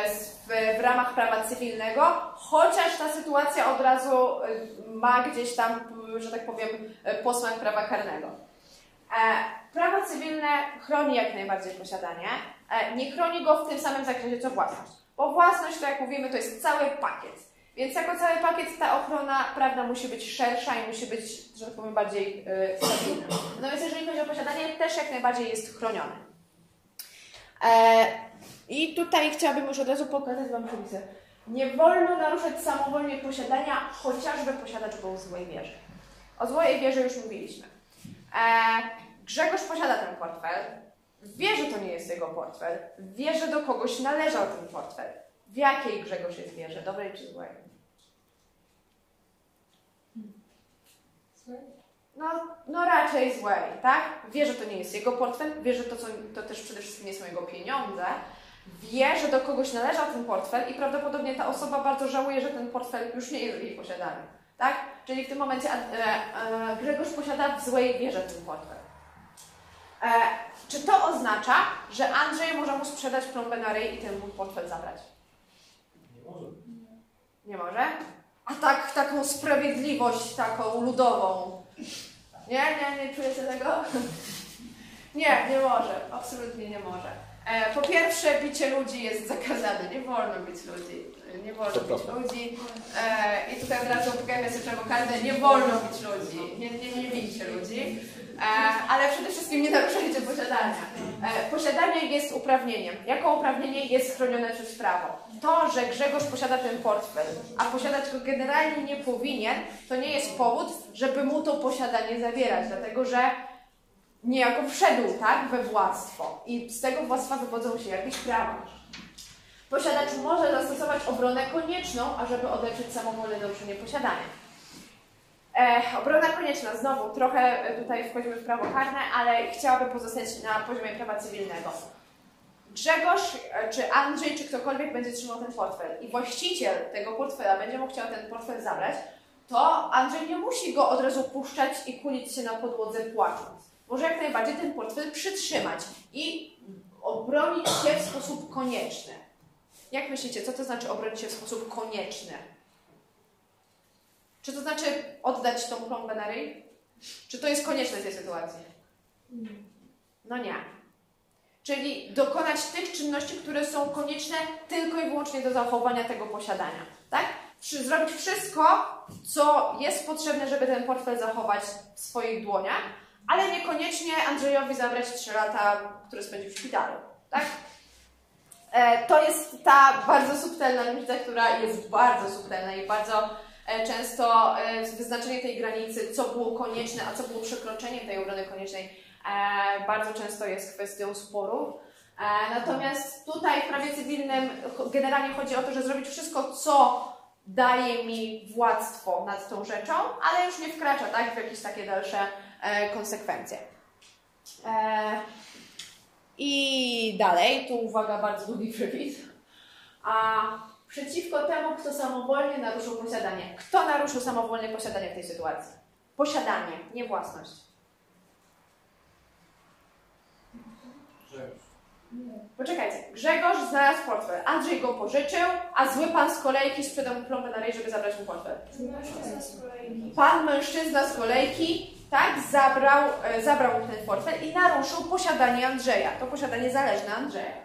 w, w ramach prawa cywilnego, chociaż ta sytuacja od razu ma gdzieś tam, że tak powiem, posłank prawa karnego. Prawo cywilne chroni jak najbardziej posiadanie, nie chroni go w tym samym zakresie co własność. Bo własność, to jak mówimy, to jest cały pakiet. Więc jako cały pakiet ta ochrona prawna musi być szersza i musi być, że tak powiem, bardziej yy, stabilna. Natomiast jeżeli chodzi o posiadanie, też jak najbardziej jest chronione. E, I tutaj chciałabym już od razu pokazać Wam przepisy. Nie wolno naruszać samowolnie posiadania, chociażby posiadacz był w złej wierze. O złej wierze już mówiliśmy. E, Grzegorz posiada ten portfel. Wie, że to nie jest jego portfel. Wie, że do kogoś należał ten portfel. W jakiej Grzegorz jest wierze? Dobrej czy złej? No, no raczej złej, tak? Wie, że to nie jest jego portfel, wie, że to, co, to też przede wszystkim nie są jego pieniądze, wie, że do kogoś należał ten portfel i prawdopodobnie ta osoba bardzo żałuje, że ten portfel już nie jest w jej posiadaniu, tak? Czyli w tym momencie e, e, Grzegorz posiada w złej wierze ten portfel. E, czy to oznacza, że Andrzej może mu sprzedać plombę na ryj i ten portfel zabrać? Nie może. Nie może? A tak, taką sprawiedliwość, taką ludową. Nie, nie, nie czujecie tego? Nie, nie może. Absolutnie nie może. E, po pierwsze, bicie ludzi jest zakazane. Nie wolno bić ludzi. Nie wolno bić ludzi. E, I tutaj od razu upogajmy sobie karne. Nie wolno bić ludzi. Nie, nie, nie bijcie ludzi. E, ale przede wszystkim nie naruszajcie posiadania. E, posiadanie jest uprawnieniem. Jako uprawnienie jest chronione przez prawo. To, że Grzegorz posiada ten portfel, a posiadać go generalnie nie powinien, to nie jest powód, żeby mu to posiadanie zabierać, dlatego że niejako wszedł tak, we władztwo i z tego władztwa wywodzą się jakieś prawa. Posiadacz może zastosować obronę konieczną, ażeby odetrzeć samowolne naruszenie posiadania. E, obrona konieczna, znowu trochę tutaj wchodzimy w prawo karne, ale chciałabym pozostać na poziomie prawa cywilnego. Grzegorz, e, czy Andrzej, czy ktokolwiek będzie trzymał ten portfel i właściciel tego portfela będzie mu chciał ten portfel zabrać, to Andrzej nie musi go od razu puszczać i kulić się na podłodze płacząc. Może jak najbardziej ten portfel przytrzymać i obronić się w sposób konieczny. Jak myślicie, co to znaczy obronić się w sposób konieczny? Czy to znaczy oddać tą plombę na ryj? Czy to jest konieczne w tej sytuacji? No nie. Czyli dokonać tych czynności, które są konieczne tylko i wyłącznie do zachowania tego posiadania. Tak? Czy zrobić wszystko, co jest potrzebne, żeby ten portfel zachować w swoich dłoniach, ale niekoniecznie Andrzejowi zabrać 3 lata, które spędził w szpitalu. Tak? E, to jest ta bardzo subtelna różnica, która jest bardzo subtelna i bardzo często e, wyznaczenie tej granicy, co było konieczne, a co było przekroczeniem tej obrony koniecznej, e, bardzo często jest kwestią sporów. E, natomiast tutaj w prawie cywilnym generalnie chodzi o to, że zrobić wszystko, co daje mi władztwo nad tą rzeczą, ale już nie wkracza tak, w jakieś takie dalsze e, konsekwencje. E, I dalej, tu uwaga, bardzo długi przepis. A przeciwko temu, kto samowolnie naruszył posiadanie. Kto naruszył samowolnie posiadanie w tej sytuacji? Posiadanie, nie własność. Poczekajcie, Grzegorz znalazł portfel, Andrzej go pożyczył, a zły pan z kolejki sprzedał mu plombę na rej, żeby zabrać mu portfel. Mężczyzna z kolejki. Pan mężczyzna z kolejki, tak, zabrał, e, zabrał mu ten portfel i naruszył posiadanie Andrzeja. To posiadanie zależne Andrzeja.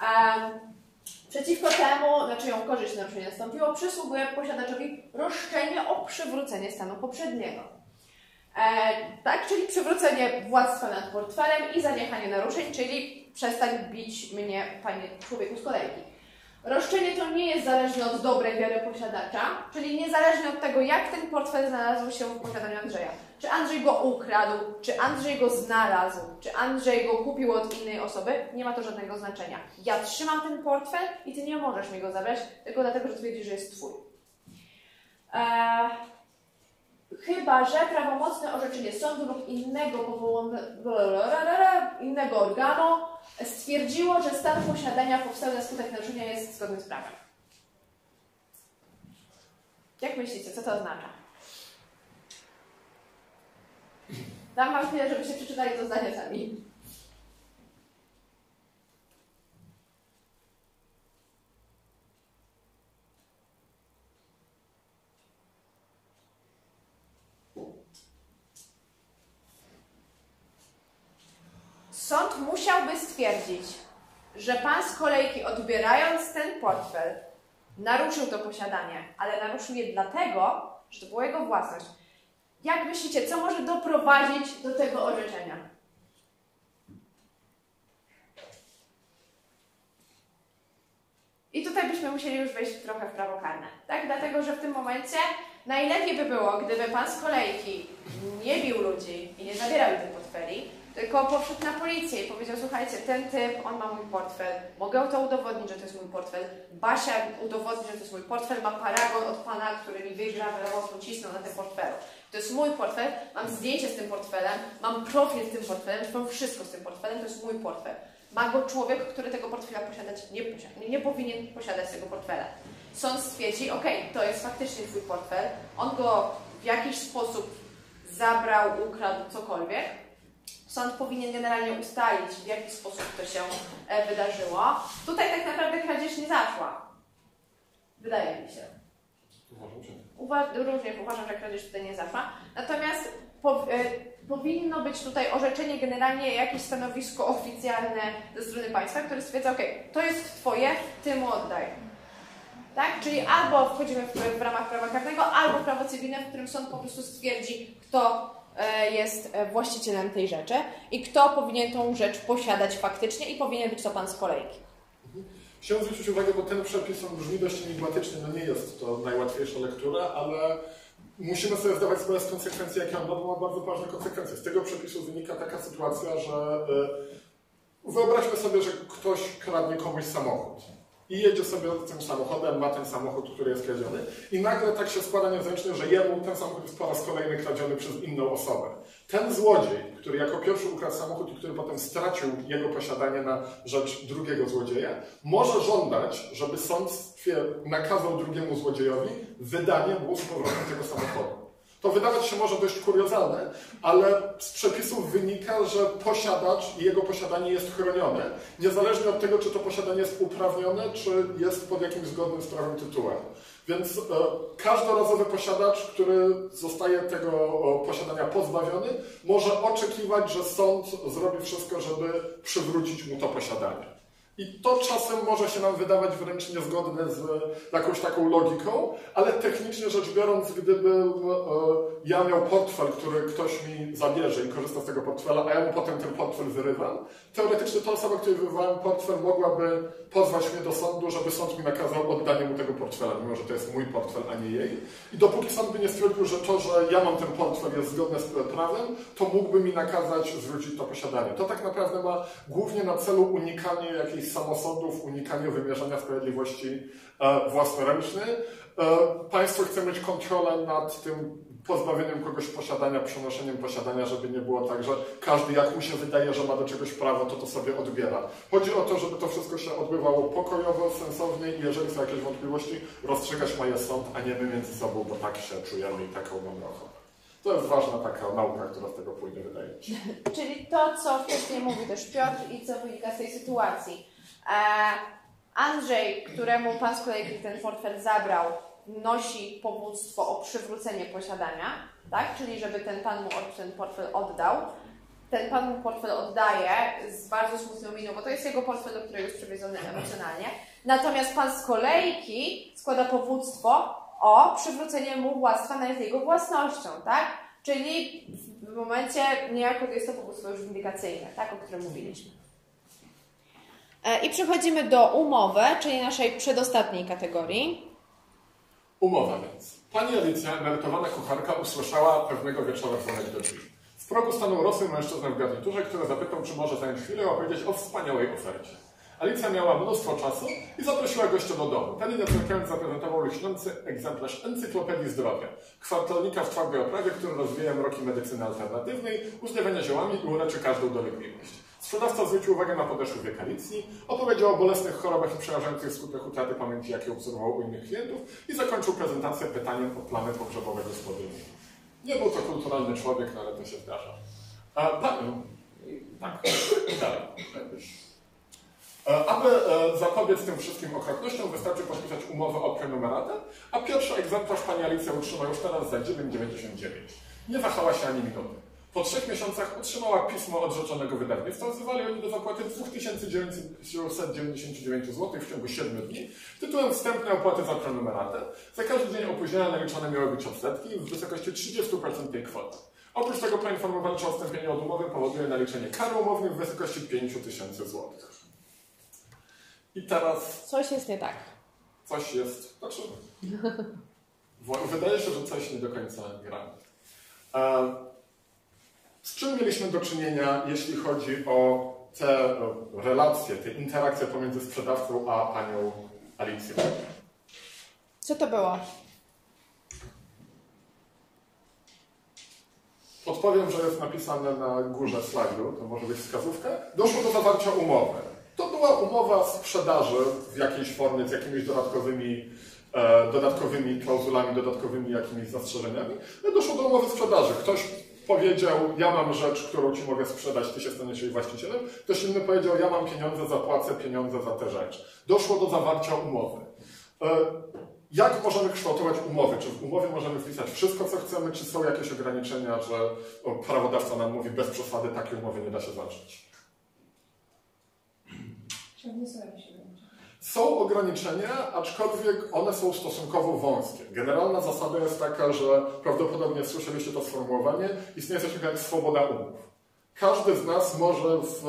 Em, przeciwko temu, na czyją korzyść naruszenie nastąpiło, przysługuje posiadaczowi roszczenie o przywrócenie stanu poprzedniego. E, tak, czyli przywrócenie władztwa nad portfelem i zaniechanie naruszeń, czyli przestań bić mnie, panie człowieku z kolejki. Roszczenie to nie jest zależne od dobrej wiary posiadacza, czyli niezależnie od tego, jak ten portfel znalazł się w posiadaniu Andrzeja. Czy Andrzej go ukradł, czy Andrzej go znalazł, czy Andrzej go kupił od innej osoby, nie ma to żadnego znaczenia. Ja trzymam ten portfel i ty nie możesz mi go zabrać, tylko dlatego, że twierdzisz, że jest twój. Eee, chyba, że prawomocne orzeczenie sądu lub innego powołanego innego organu stwierdziło, że stan posiadania powstały na skutek naruszenia jest zgodny z prawem. Jak myślicie, co to oznacza? Dam wam chwilę, żebyście przeczytali to zdanie sami. Sąd musiałby stwierdzić, że pan z kolejki odbierając ten portfel naruszył to posiadanie, ale naruszył je dlatego, że to była jego własność. Jak myślicie, co może doprowadzić do tego orzeczenia? I tutaj byśmy musieli już wejść trochę w prawo karne, tak? Dlatego, że w tym momencie najlepiej by było, gdyby pan z kolejki nie bił ludzi i nie zabierał tych portfeli, tylko poszedł na policję i powiedział, słuchajcie, ten typ, on ma mój portfel, mogę to udowodnić, że to jest mój portfel, Basia udowodni, że to jest mój portfel, ma paragon od pana, który mi wygrawerował, pocisnął na tym portfelu. To jest mój portfel, mam zdjęcie z tym portfelem, mam profil z tym portfelem, mam wszystko z tym portfelem, to jest mój portfel. Ma go człowiek, który tego portfela posiadać nie, posiada, nie powinien posiadać tego portfela. Sąd stwierdzi, ok, to jest faktycznie twój portfel, on go w jakiś sposób zabrał, ukradł, cokolwiek, Sąd powinien generalnie ustalić, w jaki sposób to się e, wydarzyło. Tutaj tak naprawdę kradzież nie zaszła. Wydaje mi się. Uważam, że. Uwa- również uważam, że kradzież tutaj nie zaszła. Natomiast po, e, powinno być tutaj orzeczenie, generalnie jakieś stanowisko oficjalne ze strony państwa, które stwierdza, ok, to jest twoje, ty mu oddaj. Tak? Czyli albo wchodzimy w, w ramach prawa karnego, albo prawo cywilne, w którym sąd po prostu stwierdzi, kto jest e, właścicielem tej rzeczy i kto powinien tą rzecz posiadać faktycznie i powinien być to pan z kolejki. Chciałem zwrócić uwagę, bo ten przepis on brzmi dość enigmatycznie, no nie jest to najłatwiejsza lektura, ale musimy sobie zdawać sprawę z konsekwencji, jakie on ma, bo ma bardzo ważne konsekwencje. Z tego przepisu wynika taka sytuacja, że y, wyobraźmy sobie, że ktoś kradnie komuś samochód i jedzie sobie tym samochodem, ma ten samochód, który jest kradziony i nagle tak się składa niezręcznie, że jemu ten samochód jest po raz kolejny kradziony przez inną osobę. Ten złodziej, który jako pierwszy ukradł samochód i który potem stracił jego posiadanie na rzecz drugiego złodzieja, może żądać, żeby sąd nakazał drugiemu złodziejowi wydanie mu z powrotem tego samochodu. To wydawać się może dość kuriozalne, ale z przepisów wynika, że posiadacz i jego posiadanie jest chronione, niezależnie od tego, czy to posiadanie jest uprawnione, czy jest pod jakimś zgodnym z prawem tytułem. Więc e, każdorazowy posiadacz, który zostaje tego posiadania pozbawiony, może oczekiwać, że sąd zrobi wszystko, żeby przywrócić mu to posiadanie. I to czasem może się nam wydawać wręcz niezgodne z jakąś taką logiką, ale technicznie rzecz biorąc, gdyby e, ja miał portfel, który ktoś mi zabierze i korzysta z tego portfela, a ja mu potem ten portfel wyrywam, teoretycznie ta osoba, której wyrywałem portfel, mogłaby pozwać mnie do sądu, żeby sąd mi nakazał oddanie mu tego portfela, mimo że to jest mój portfel, a nie jej. I dopóki sąd by nie stwierdził, że to, że ja mam ten portfel jest zgodne z prawem, to mógłby mi nakazać zwrócić to posiadanie. To tak naprawdę ma głównie na celu unikanie jakiejś samosądów, unikanie wymierzania sprawiedliwości e, własnoręcznej. E, państwo chce mieć kontrolę nad tym pozbawieniem kogoś posiadania, przenoszeniem posiadania, żeby nie było tak, że każdy jak mu się wydaje, że ma do czegoś prawo, to to sobie odbiera. Chodzi o to, żeby to wszystko się odbywało pokojowo, sensownie i jeżeli są jakieś wątpliwości, rozstrzygać ma je sąd, a nie my między sobą, bo tak się czujemy i taką mamy ochotę. To jest ważna taka nauka, która z tego płynie, wydaje mi się. Czyli to, co wcześniej mówił też Piotr i co wynika z tej sytuacji. E, Andrzej, któremu pan z kolei ten portfel zabrał, nosi powództwo o przywrócenie posiadania, tak? Czyli żeby ten pan mu ten portfel oddał. Ten pan mu portfel oddaje z bardzo smutną miną, bo to jest jego portfel, do którego jest przywieziony emocjonalnie. Natomiast pan z kolejki składa powództwo o przywrócenie mu władztwa nad jego własnością, tak? Czyli w momencie niejako jest to powództwo już windykacyjne, tak? O którym mówiliśmy. E, I przechodzimy do umowy, czyli naszej przedostatniej kategorii. Umowa więc. Pani Alicja, emerytowana kucharka, usłyszała pewnego wieczora dzwonek do drzwi. W progu stanął rosły mężczyzna w garniturze, który zapytał, czy może zająć chwilę opowiedzieć o wspaniałej ofercie. Alicja miała mnóstwo czasu i zaprosiła gościa do domu. Ten niezwykle zaprezentował lśniący egzemplarz Encyklopedii Zdrowia, kwartalnika w twardej oprawie, który rozwija mroki medycyny alternatywnej, uzdrawiania ziołami i uleczy każdą dolegliwość. Sprzedawca zwrócił uwagę na podeszły wiek Alicji, opowiedział o bolesnych chorobach i przerażających skutkach utraty pamięci, jakie obserwował u innych klientów i zakończył prezentację pytaniem o plany pogrzebowe gospodyni. Nie był to kulturalny człowiek, no ale to się zdarza. A, tak, tak, dalej. E, aby e, zapobiec tym wszystkim okropnościom, wystarczy podpisać umowę o prenumeratę, a pierwszy egzemplarz pani Alicja utrzyma już teraz za 9,99. Nie wahała się ani minuty. Po trzech miesiącach otrzymała pismo od rzeczonego wydawnictwa. Wzywali oni do zapłaty 2999 zł w ciągu 7 dni tytułem wstępnej opłaty za prenumeratę. Za każdy dzień opóźnienia naliczone miały być odsetki w wysokości 30% tej kwoty. Oprócz tego poinformowano, że odstąpienie od umowy powoduje naliczenie kary umownej w wysokości 5000 zł. I teraz... Coś jest nie tak. Coś jest... Znaczy... Wydaje się, że coś nie do końca gra. Z czym mieliśmy do czynienia, jeśli chodzi o te relacje, te interakcje pomiędzy sprzedawcą a panią Alicją? Co to było? Podpowiem, że jest napisane na górze slajdu, to może być wskazówka. Doszło do zawarcia umowy. To była umowa sprzedaży w jakiejś formie z jakimiś dodatkowymi, e, dodatkowymi klauzulami, dodatkowymi jakimiś zastrzeżeniami. No, doszło do umowy sprzedaży. Ktoś powiedział, ja mam rzecz, którą ci mogę sprzedać, ty się staniesz jej właścicielem. Ktoś inny powiedział, ja mam pieniądze, zapłacę pieniądze za tę rzecz. Doszło do zawarcia umowy. E, jak możemy kształtować umowy? Czy w umowie możemy wpisać wszystko, co chcemy, czy są jakieś ograniczenia, że prawodawca nam mówi, bez przesady takiej umowy nie da się zacząć? Są ograniczenia, aczkolwiek one są stosunkowo wąskie. Generalna zasada jest taka, że prawdopodobnie słyszeliście to sformułowanie, istnieje coś takiego jak swoboda umów. Każdy z nas może w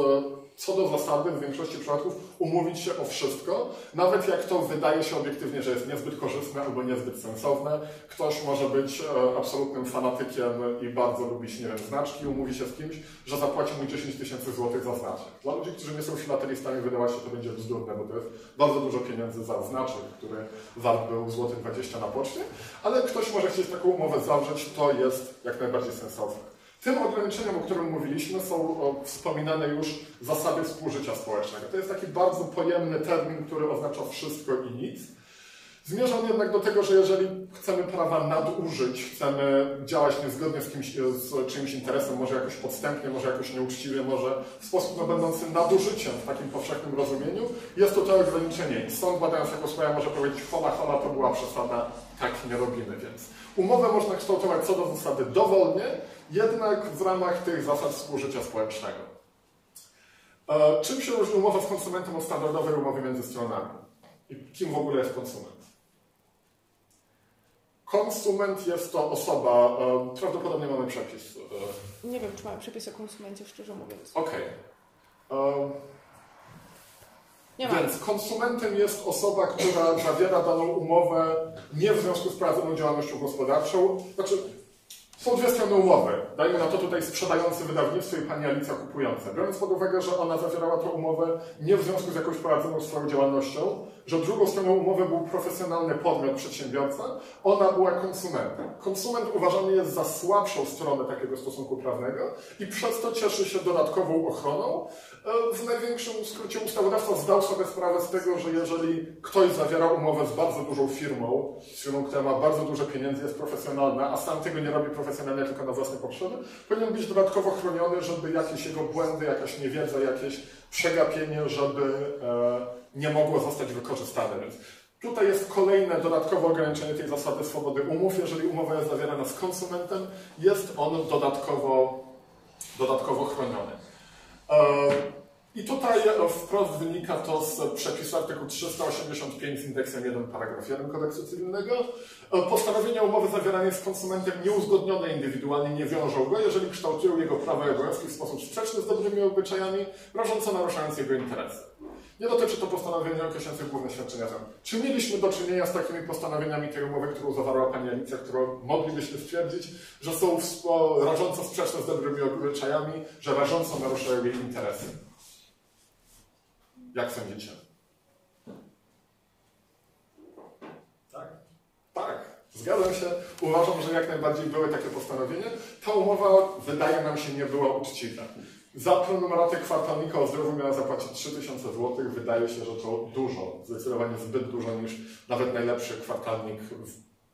co do zasady w większości przypadków umówić się o wszystko, nawet jak to wydaje się obiektywnie, że jest niezbyt korzystne albo niezbyt sensowne. Ktoś może być e, absolutnym fanatykiem i bardzo lubić, nie wiem, znaczki, umówi się z kimś, że zapłaci mu 10 tysięcy złotych za znaczek. Dla ludzi, którzy nie są filatelistami, wydawać się to będzie bzdurne, bo to jest bardzo dużo pieniędzy za znaczek, który wart był złoty 20 na poczcie, ale ktoś może chcieć taką umowę zawrzeć, to jest jak najbardziej sensowne. Tym ograniczeniem, o którym mówiliśmy, są wspominane już zasady współżycia społecznego. To jest taki bardzo pojemny termin, który oznacza wszystko i nic. Zmierza on jednak do tego, że jeżeli chcemy prawa nadużyć, chcemy działać niezgodnie z, kimś, z czyimś interesem, może jakoś podstępnie, może jakoś nieuczciwie, może w sposób no, będący nadużyciem w takim powszechnym rozumieniu, jest to to ograniczenie. I sąd badając jako swoja może powiedzieć, hola, hola, to była przesada, tak nie robimy, więc umowę można kształtować co do zasady dowolnie, jednak w ramach tych zasad współżycia społecznego. E, czym się różni umowa z konsumentem od standardowej umowy między stronami? I kim w ogóle jest konsument? Konsument jest to osoba, e, prawdopodobnie mamy przepis. E, Nie wiem, czy mamy przepis o konsumencie, szczerze mówiąc. Okej. Ma. Więc konsumentem jest osoba, która zawiera daną umowę nie w związku z prowadzoną działalnością gospodarczą. Znaczy, są dwie strony umowy. Dajmy na to tutaj sprzedający wydawnictwo i pani Alicja kupująca. Biorąc pod uwagę, że ona zawierała tę umowę nie w związku z jakąś prowadzoną swoją działalnością, że drugą stroną umowy był profesjonalny podmiot, przedsiębiorca, ona była konsumentem. Konsument uważany jest za słabszą stronę takiego stosunku prawnego i przez to cieszy się dodatkową ochroną. E, W największym skrócie ustawodawca zdał sobie sprawę z tego, że jeżeli ktoś zawiera umowę z bardzo dużą firmą, z firmą, która ma bardzo dużo pieniędzy, jest profesjonalna, a sam tego nie robi profesjonalnie, tylko na własne potrzeby, powinien być dodatkowo chroniony, żeby jakieś jego błędy, jakaś niewiedza, jakieś przegapienie, żeby e, nie mogło zostać wykorzystane. Więc tutaj jest kolejne dodatkowe ograniczenie tej zasady swobody umów. Jeżeli umowa jest zawierana z konsumentem, jest on dodatkowo, dodatkowo chroniony. E, I tutaj wprost wynika to z przepisu artykułu 385 z indeksem 1 paragraf 1 kodeksu cywilnego. E, Postanowienia umowy zawierane z konsumentem nieuzgodnione indywidualnie nie wiążą go, jeżeli kształtują jego prawa i obowiązki w sposób sprzeczny z dobrymi obyczajami, rażąco naruszając jego interesy. Nie dotyczy to postanowienia określających główne świadczenia zem. Czy mieliśmy do czynienia z takimi postanowieniami tej umowy, którą zawarła Pani Alicja, którą moglibyśmy stwierdzić, że są rażąco sprzeczne z dobrymi obyczajami, że rażąco naruszają jej interesy? Jak sądzicie? Tak. Tak, zgadzam się. Uważam, że jak najbardziej były takie postanowienia. Ta umowa wydaje nam się nie była uczciwa. Za prenumeratę kwartalnika o zdrowiu miała zapłacić 3000 zł. Wydaje się, że to dużo, zdecydowanie zbyt dużo niż nawet najlepszy kwartalnik,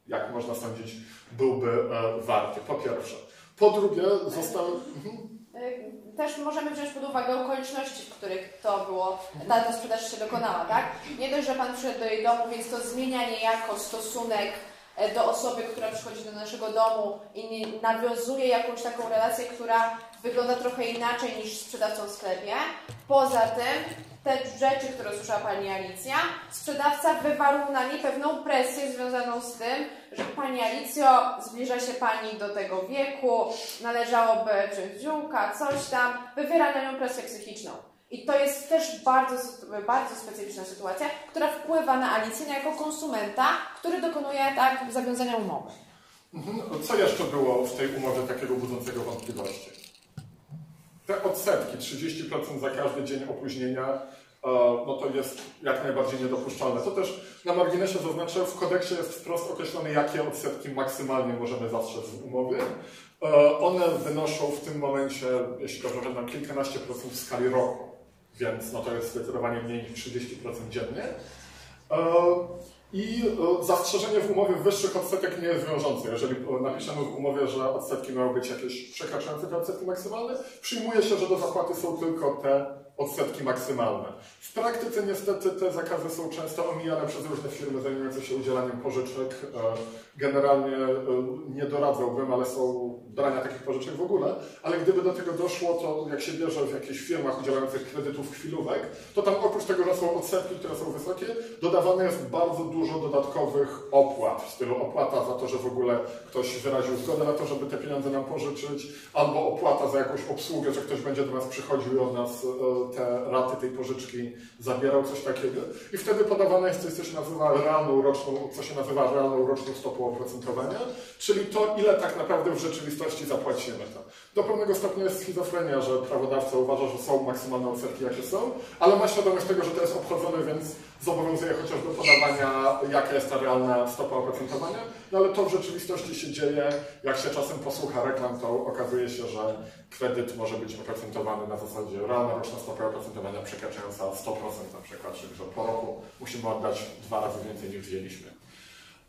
jak można sądzić, byłby e, warty. Po pierwsze. Po drugie, został. Mhm. Y, Też możemy wziąć pod uwagę okoliczności, w których to było, ta, ta sprzedaż się dokonała, tak? Nie dość, że Pan przyszedł do jej domu, więc to zmienia niejako stosunek e, do osoby, która przychodzi do naszego domu i nawiązuje jakąś taką relację, która wygląda trochę inaczej niż sprzedawcą w sklepie. Poza tym, te rzeczy, które usłyszała Pani Alicja, sprzedawca wywarł na niej pewną presję związaną z tym, że Pani Alicjo, zbliża się Pani do tego wieku, należałoby wziąć ziółka, coś tam, wywiera na nią presję psychiczną. I to jest też bardzo, bardzo specyficzna sytuacja, która wpływa na Alicję jako konsumenta, który dokonuje tak zawiązania umowy. Mhm. Co jeszcze było w tej umowie takiego budzącego wątpliwości? Te odsetki, 30% za każdy dzień opóźnienia, e, no to jest jak najbardziej niedopuszczalne. To też na marginesie zaznaczę, w kodeksie jest wprost określone, jakie odsetki maksymalnie możemy zastrzec w umowie. E, One wynoszą w tym momencie, jeśli dobrze pamiętam, kilkanaście procent w skali roku, więc no to jest zdecydowanie mniej niż 30% dziennie. E, I e, zastrzeżenie w umowie wyższych odsetek nie jest wiążące. Jeżeli napiszemy w umowie, że odsetki mają być jakieś przekraczające te odsetki maksymalne, przyjmuje się, że do zapłaty są tylko te odsetki maksymalne. W praktyce niestety te zakazy są często omijane przez różne firmy zajmujące się udzielaniem pożyczek. E, Generalnie e, nie doradzałbym, ale są brania takich pożyczek w ogóle, ale gdyby do tego doszło, to jak się bierze w jakichś firmach udzielających kredytów chwilówek, to tam oprócz tego, że są odsetki, które są wysokie, dodawane jest bardzo dużo dodatkowych opłat, w stylu opłata za to, że w ogóle ktoś wyraził zgodę na to, żeby te pieniądze nam pożyczyć, albo opłata za jakąś obsługę, że ktoś będzie do nas przychodził i od nas e, te raty tej pożyczki zabierał, coś takiego. I wtedy podawane jest coś, co się nazywa realną roczną, co się nazywa realną roczną stopą oprocentowania, czyli to, ile tak naprawdę w rzeczywistości zapłacimy. To. Do pewnego stopnia jest schizofrenia, że prawodawca uważa, że są maksymalne odsetki, jakie są, ale ma świadomość tego, że to jest obchodzone, więc zobowiązuje chociaż do podawania, jaka jest ta realna stopa oprocentowania, no ale to w rzeczywistości się dzieje, jak się czasem posłucha reklam, to okazuje się, że kredyt może być oprocentowany na zasadzie realna roczna stopa oprocentowania przekraczająca 100% na przykład, czyli że po roku musimy oddać dwa razy więcej niż wzięliśmy.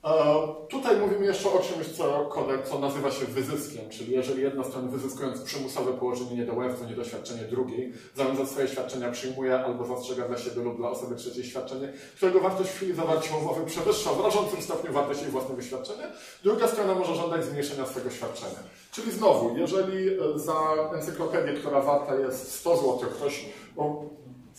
E, tutaj mówimy jeszcze o czymś, co, co nazywa się wyzyskiem, czyli jeżeli jedna strona wyzyskując przymusowe położenie niedołęstwo, niedoświadczenie drugiej, zamiast za swoje świadczenia przyjmuje albo zastrzega dla siebie lub dla osoby trzeciej świadczenie, którego wartość w chwili zawarcia umowy przewyższa w rażącym stopniu wartość jej własnego świadczenia, druga strona może żądać zmniejszenia swojego świadczenia. Czyli znowu, jeżeli e, za encyklopedię, która warta jest 100 zł, ktoś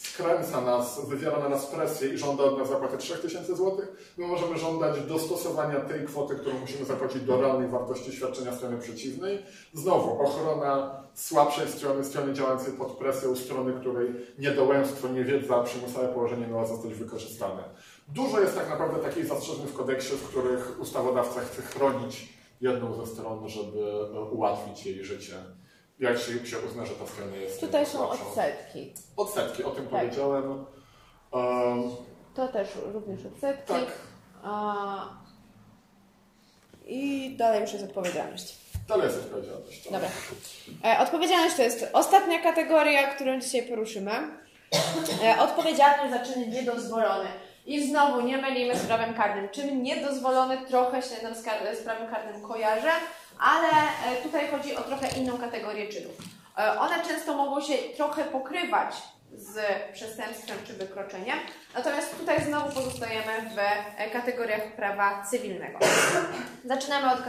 skręca nas, wywiera na nas presję i żąda od nas zapłaty 3000 zł, my możemy żądać dostosowania tej kwoty, którą musimy zapłacić do realnej wartości świadczenia strony przeciwnej. Znowu, ochrona słabszej strony, strony działającej pod presją, strony, której niedołęstwo, niewiedza, przymusowe położenie miało zostać wykorzystane. Dużo jest tak naprawdę takich zastrzeżeń w kodeksie, w których ustawodawca chce chronić jedną ze stron, żeby ułatwić jej życie jak się, się uzna, że ta strona jest Tutaj są odsetki. Odsetki, o tym Tak. powiedziałem. Um, To też również odsetki. tak, A... I dalej już jest odpowiedzialność. dalej jest odpowiedzialność. tak. Dobra. E, odpowiedzialność to jest ostatnia kategoria, którą dzisiaj poruszymy. E, odpowiedzialność za czyn niedozwolony. I znowu nie mylimy z prawem karnym. Czyn niedozwolony trochę się nam z, z prawem karnym kojarzy, ale e, tutaj chodzi o trochę inną kategorię czynów. E, one często mogą się trochę pokrywać z przestępstwem czy wykroczeniem, natomiast tutaj znowu pozostajemy w e, kategoriach prawa cywilnego. Zaczynamy od.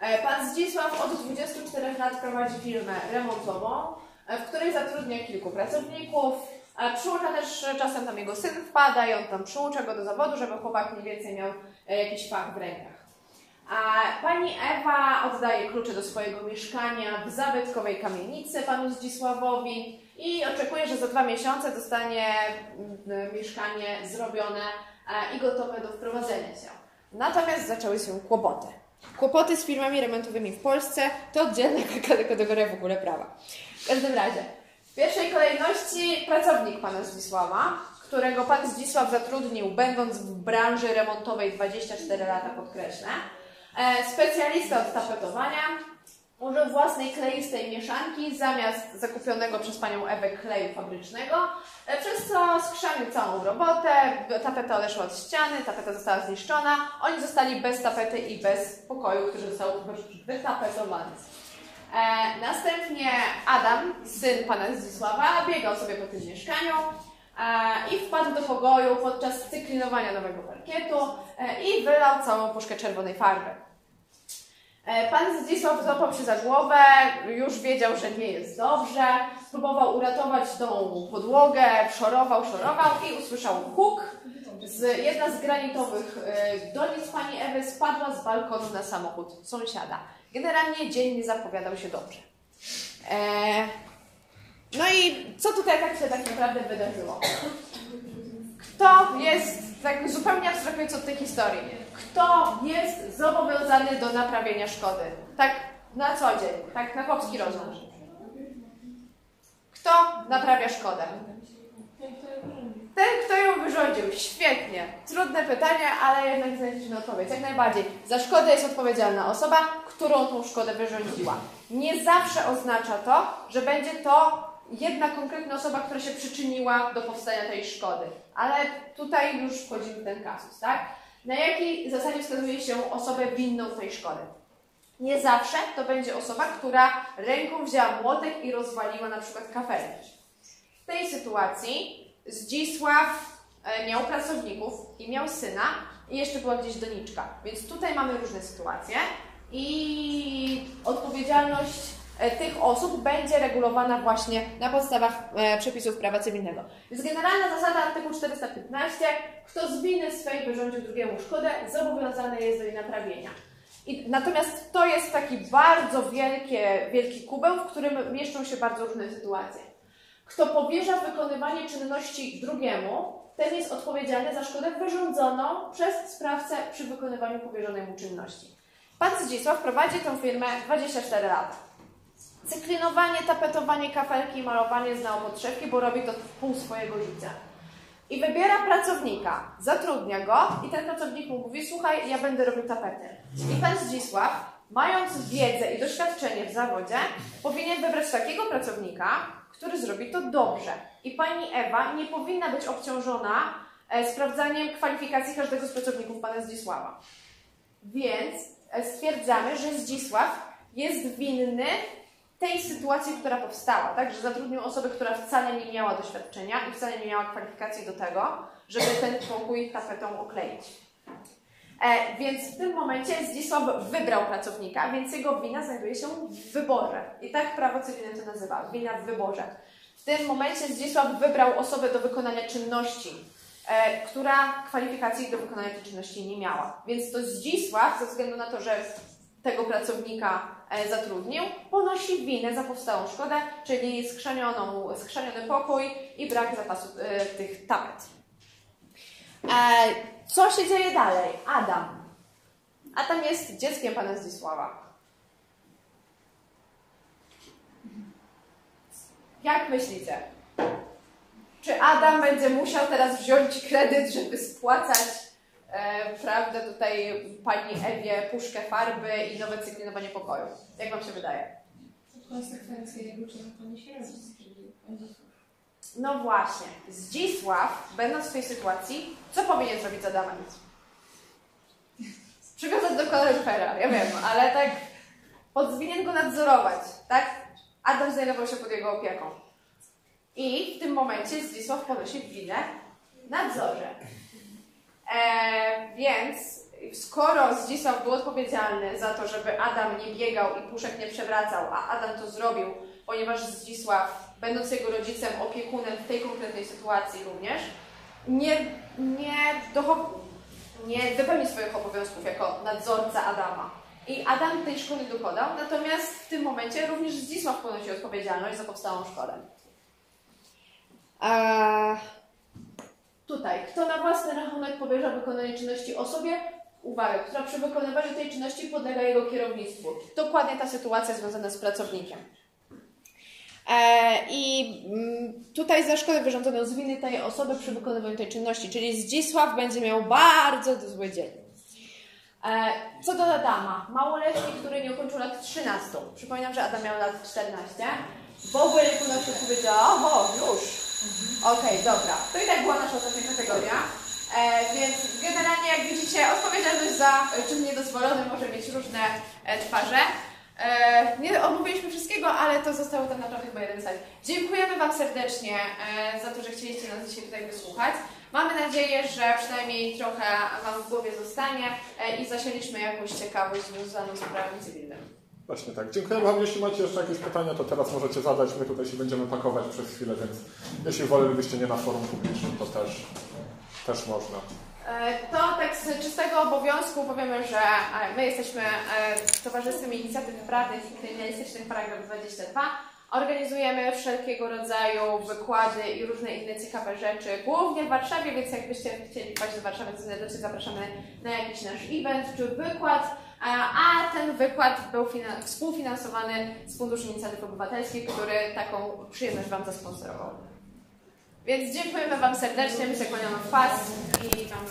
E, Pan Zdzisław od 24 lat prowadzi firmę remontową, w której zatrudnia kilku pracowników. Przyucza też czasem tam jego syn wpada i on tam przyucza go do zawodu, żeby chłopak mniej więcej miał jakiś fach w rękach. Pani Ewa oddaje klucze do swojego mieszkania w zabytkowej kamienicy panu Zdzisławowi i oczekuje, że za dwa miesiące dostanie mm, mieszkanie zrobione e, i gotowe do wprowadzenia się. Natomiast zaczęły się kłopoty. Kłopoty z firmami remontowymi w Polsce to oddzielna kategoria w ogóle prawa. W każdym razie, w pierwszej kolejności pracownik pana Zdzisława, którego pan Zdzisław zatrudnił, będąc w branży remontowej 24 lata, podkreślę. E, specjalista od tapetowania użył własnej kleistej mieszanki zamiast zakupionego przez panią Ewę kleju fabrycznego, e, przez co skrzanił całą robotę, tapeta odeszła od ściany, tapeta została zniszczona, oni zostali bez tapety i bez pokoju, który został wytapetowany. E, następnie Adam, syn pana Zdzisława, biegał sobie po tym mieszkaniu e, i wpadł do pokoju podczas cyklinowania nowego parkietu e, i wylał całą puszkę czerwonej farby. E, Pan Zdzisław złapał się za głowę, już wiedział, że nie jest dobrze, próbował uratować tą podłogę, szorował, szorował i usłyszał huk. Z, jedna z granitowych e, donic pani Ewy spadła z balkonu na samochód sąsiada. Generalnie dzień nie zapowiadał się dobrze. E, no i co tutaj tak się tak naprawdę wydarzyło? Kto jest, tak zupełnie abstrahując od tej historii, kto jest zobowiązany do naprawienia szkody? Tak na co dzień, tak na chłopski rozum. Kto naprawia szkodę? Ten, kto ją wyrządził. Świetnie. Trudne pytanie, ale jednak znaleźliśmy odpowiedź. Jak najbardziej. Za szkodę jest odpowiedzialna osoba, którą tą szkodę wyrządziła. Nie zawsze oznacza to, że będzie to jedna konkretna osoba, która się przyczyniła do powstania tej szkody. Ale tutaj już wchodzimy w ten kasus, tak? Na jakiej zasadzie wskazuje się osobę winną tej szkody? Nie zawsze to będzie osoba, która ręką wzięła młotek i rozwaliła na przykład kafelek. W tej sytuacji Zdzisław e, miał pracowników i miał syna i jeszcze była gdzieś doniczka. Więc tutaj mamy różne sytuacje i odpowiedzialność tych osób będzie regulowana właśnie na podstawach e, przepisów prawa cywilnego. Więc generalna zasada artykułu 415, kto z winy swej wyrządził drugiemu szkodę, zobowiązany jest do jej naprawienia. I, natomiast to jest taki bardzo wielkie, wielki kubeł, w którym mieszczą się bardzo różne sytuacje. Kto powierza wykonywanie czynności drugiemu, ten jest odpowiedzialny za szkodę wyrządzoną przez sprawcę przy wykonywaniu powierzonej mu czynności. Pan Zdzisław prowadzi tę firmę 24 lata. Cyklinowanie, tapetowanie, kafelki i malowanie zna od podszewki, bo robi to w pół swojego życia. I wybiera pracownika, zatrudnia go i ten pracownik mu mówi, słuchaj, ja będę robił tapety. I pan Zdzisław, mając wiedzę i doświadczenie w zawodzie, powinien wybrać takiego pracownika, który zrobi to dobrze. I pani Ewa nie powinna być obciążona e, sprawdzaniem kwalifikacji każdego z pracowników pana Zdzisława. Więc e, stwierdzamy, że Zdzisław jest winny tej sytuacji, która powstała, tak? Że zatrudnił osobę, która wcale nie miała doświadczenia i wcale nie miała kwalifikacji do tego, żeby ten pokój tapetą okleić. E, więc w tym momencie Zdzisław wybrał pracownika, więc jego wina znajduje się w wyborze. I tak prawo cywilne to nazywa, wina w wyborze. W tym momencie Zdzisław wybrał osobę do wykonania czynności, e, która kwalifikacji do wykonania tej czynności nie miała. Więc to Zdzisław, ze względu na to, że tego pracownika e, zatrudnił, ponosi winę za powstałą szkodę, czyli skrzanioną, skrzaniony pokój i brak zapasu e, tych tapet. E, co się dzieje dalej? Adam. Adam jest dzieckiem pana Zdzisława. Jak myślicie? Czy Adam będzie musiał teraz wziąć kredyt, żeby spłacać e, prawda, tutaj pani Ewie puszkę farby i nowe cyklinowanie pokoju? Jak wam się wydaje? Konsekwencje jego czynu poniesie rodzic. No właśnie. Zdzisław, będąc w tej sytuacji, co powinien zrobić z Adamem? Przywiązać do kaloryfera, ja wiem, ale tak powinien go nadzorować, tak? Adam znajdował się pod jego opieką. I w tym momencie Zdzisław ponosi winę nadzorze. E, więc skoro Zdzisław był odpowiedzialny za to, żeby Adam nie biegał i puszek nie przewracał, a Adam to zrobił, ponieważ Zdzisław, będąc jego rodzicem, opiekunem w tej konkretnej sytuacji również, nie, nie, nie wypełni swoich obowiązków jako nadzorca Adama. I Adam tej szkody dokonał, natomiast w tym momencie również Zdzisław ponosi odpowiedzialność za powstałą szkodę. Eee, tutaj, kto na własny rachunek powierza wykonanie czynności osobie, uwaga, która przy wykonywaniu tej czynności podlega jego kierownictwu. Dokładnie ta sytuacja związana z pracownikiem. E, I mm, tutaj za szkodę wyrządzoną z winy tej osoby przy wykonywaniu tej czynności, czyli Zdzisław będzie miał bardzo zły dzień. E, Co do Adama, małoletni, który nie ukończył lat 13. Przypominam, że Adam miał lat 14. W ogóle nie powiedziała, o, już. Okej, dobra. To i tak była nasza ostatnia kategoria. E, więc generalnie, jak widzicie, odpowiedzialność za e, czyn niedozwolony może mieć różne e, twarze. E, nie omówiliśmy wszystkiego, ale to zostało tak naprawdę chyba jeden slajd. Dziękujemy Wam serdecznie e, za to, że chcieliście nas dzisiaj tutaj wysłuchać. Mamy nadzieję, że przynajmniej trochę Wam w głowie zostanie e, i zasieliśmy jakąś ciekawość związaną z prawem cywilnym. Właśnie tak. Dziękuję Wam. Jeśli macie jeszcze jakieś pytania, to teraz możecie zadać. My tutaj się będziemy pakować przez chwilę, więc jeśli wolelibyście nie na forum publicznym, to też, też można. E, To tak z czystego obowiązku powiemy, że e, my jesteśmy e, Towarzystwem Inicjatyw Prawnych i Kryminalistycznych Paragraf 22. Organizujemy wszelkiego rodzaju wykłady i różne inne ciekawe rzeczy, głównie w Warszawie, więc jakbyście chcieli wpaść do Warszawy, to serdecznie zapraszamy na jakiś nasz event czy wykład. A ten wykład był fina- współfinansowany z Funduszu Inicjatyw Obywatelskich, który taką przyjemność Wam zasponsorował. Więc dziękujemy Wam serdecznie, my się kłaniamy w pas i Wam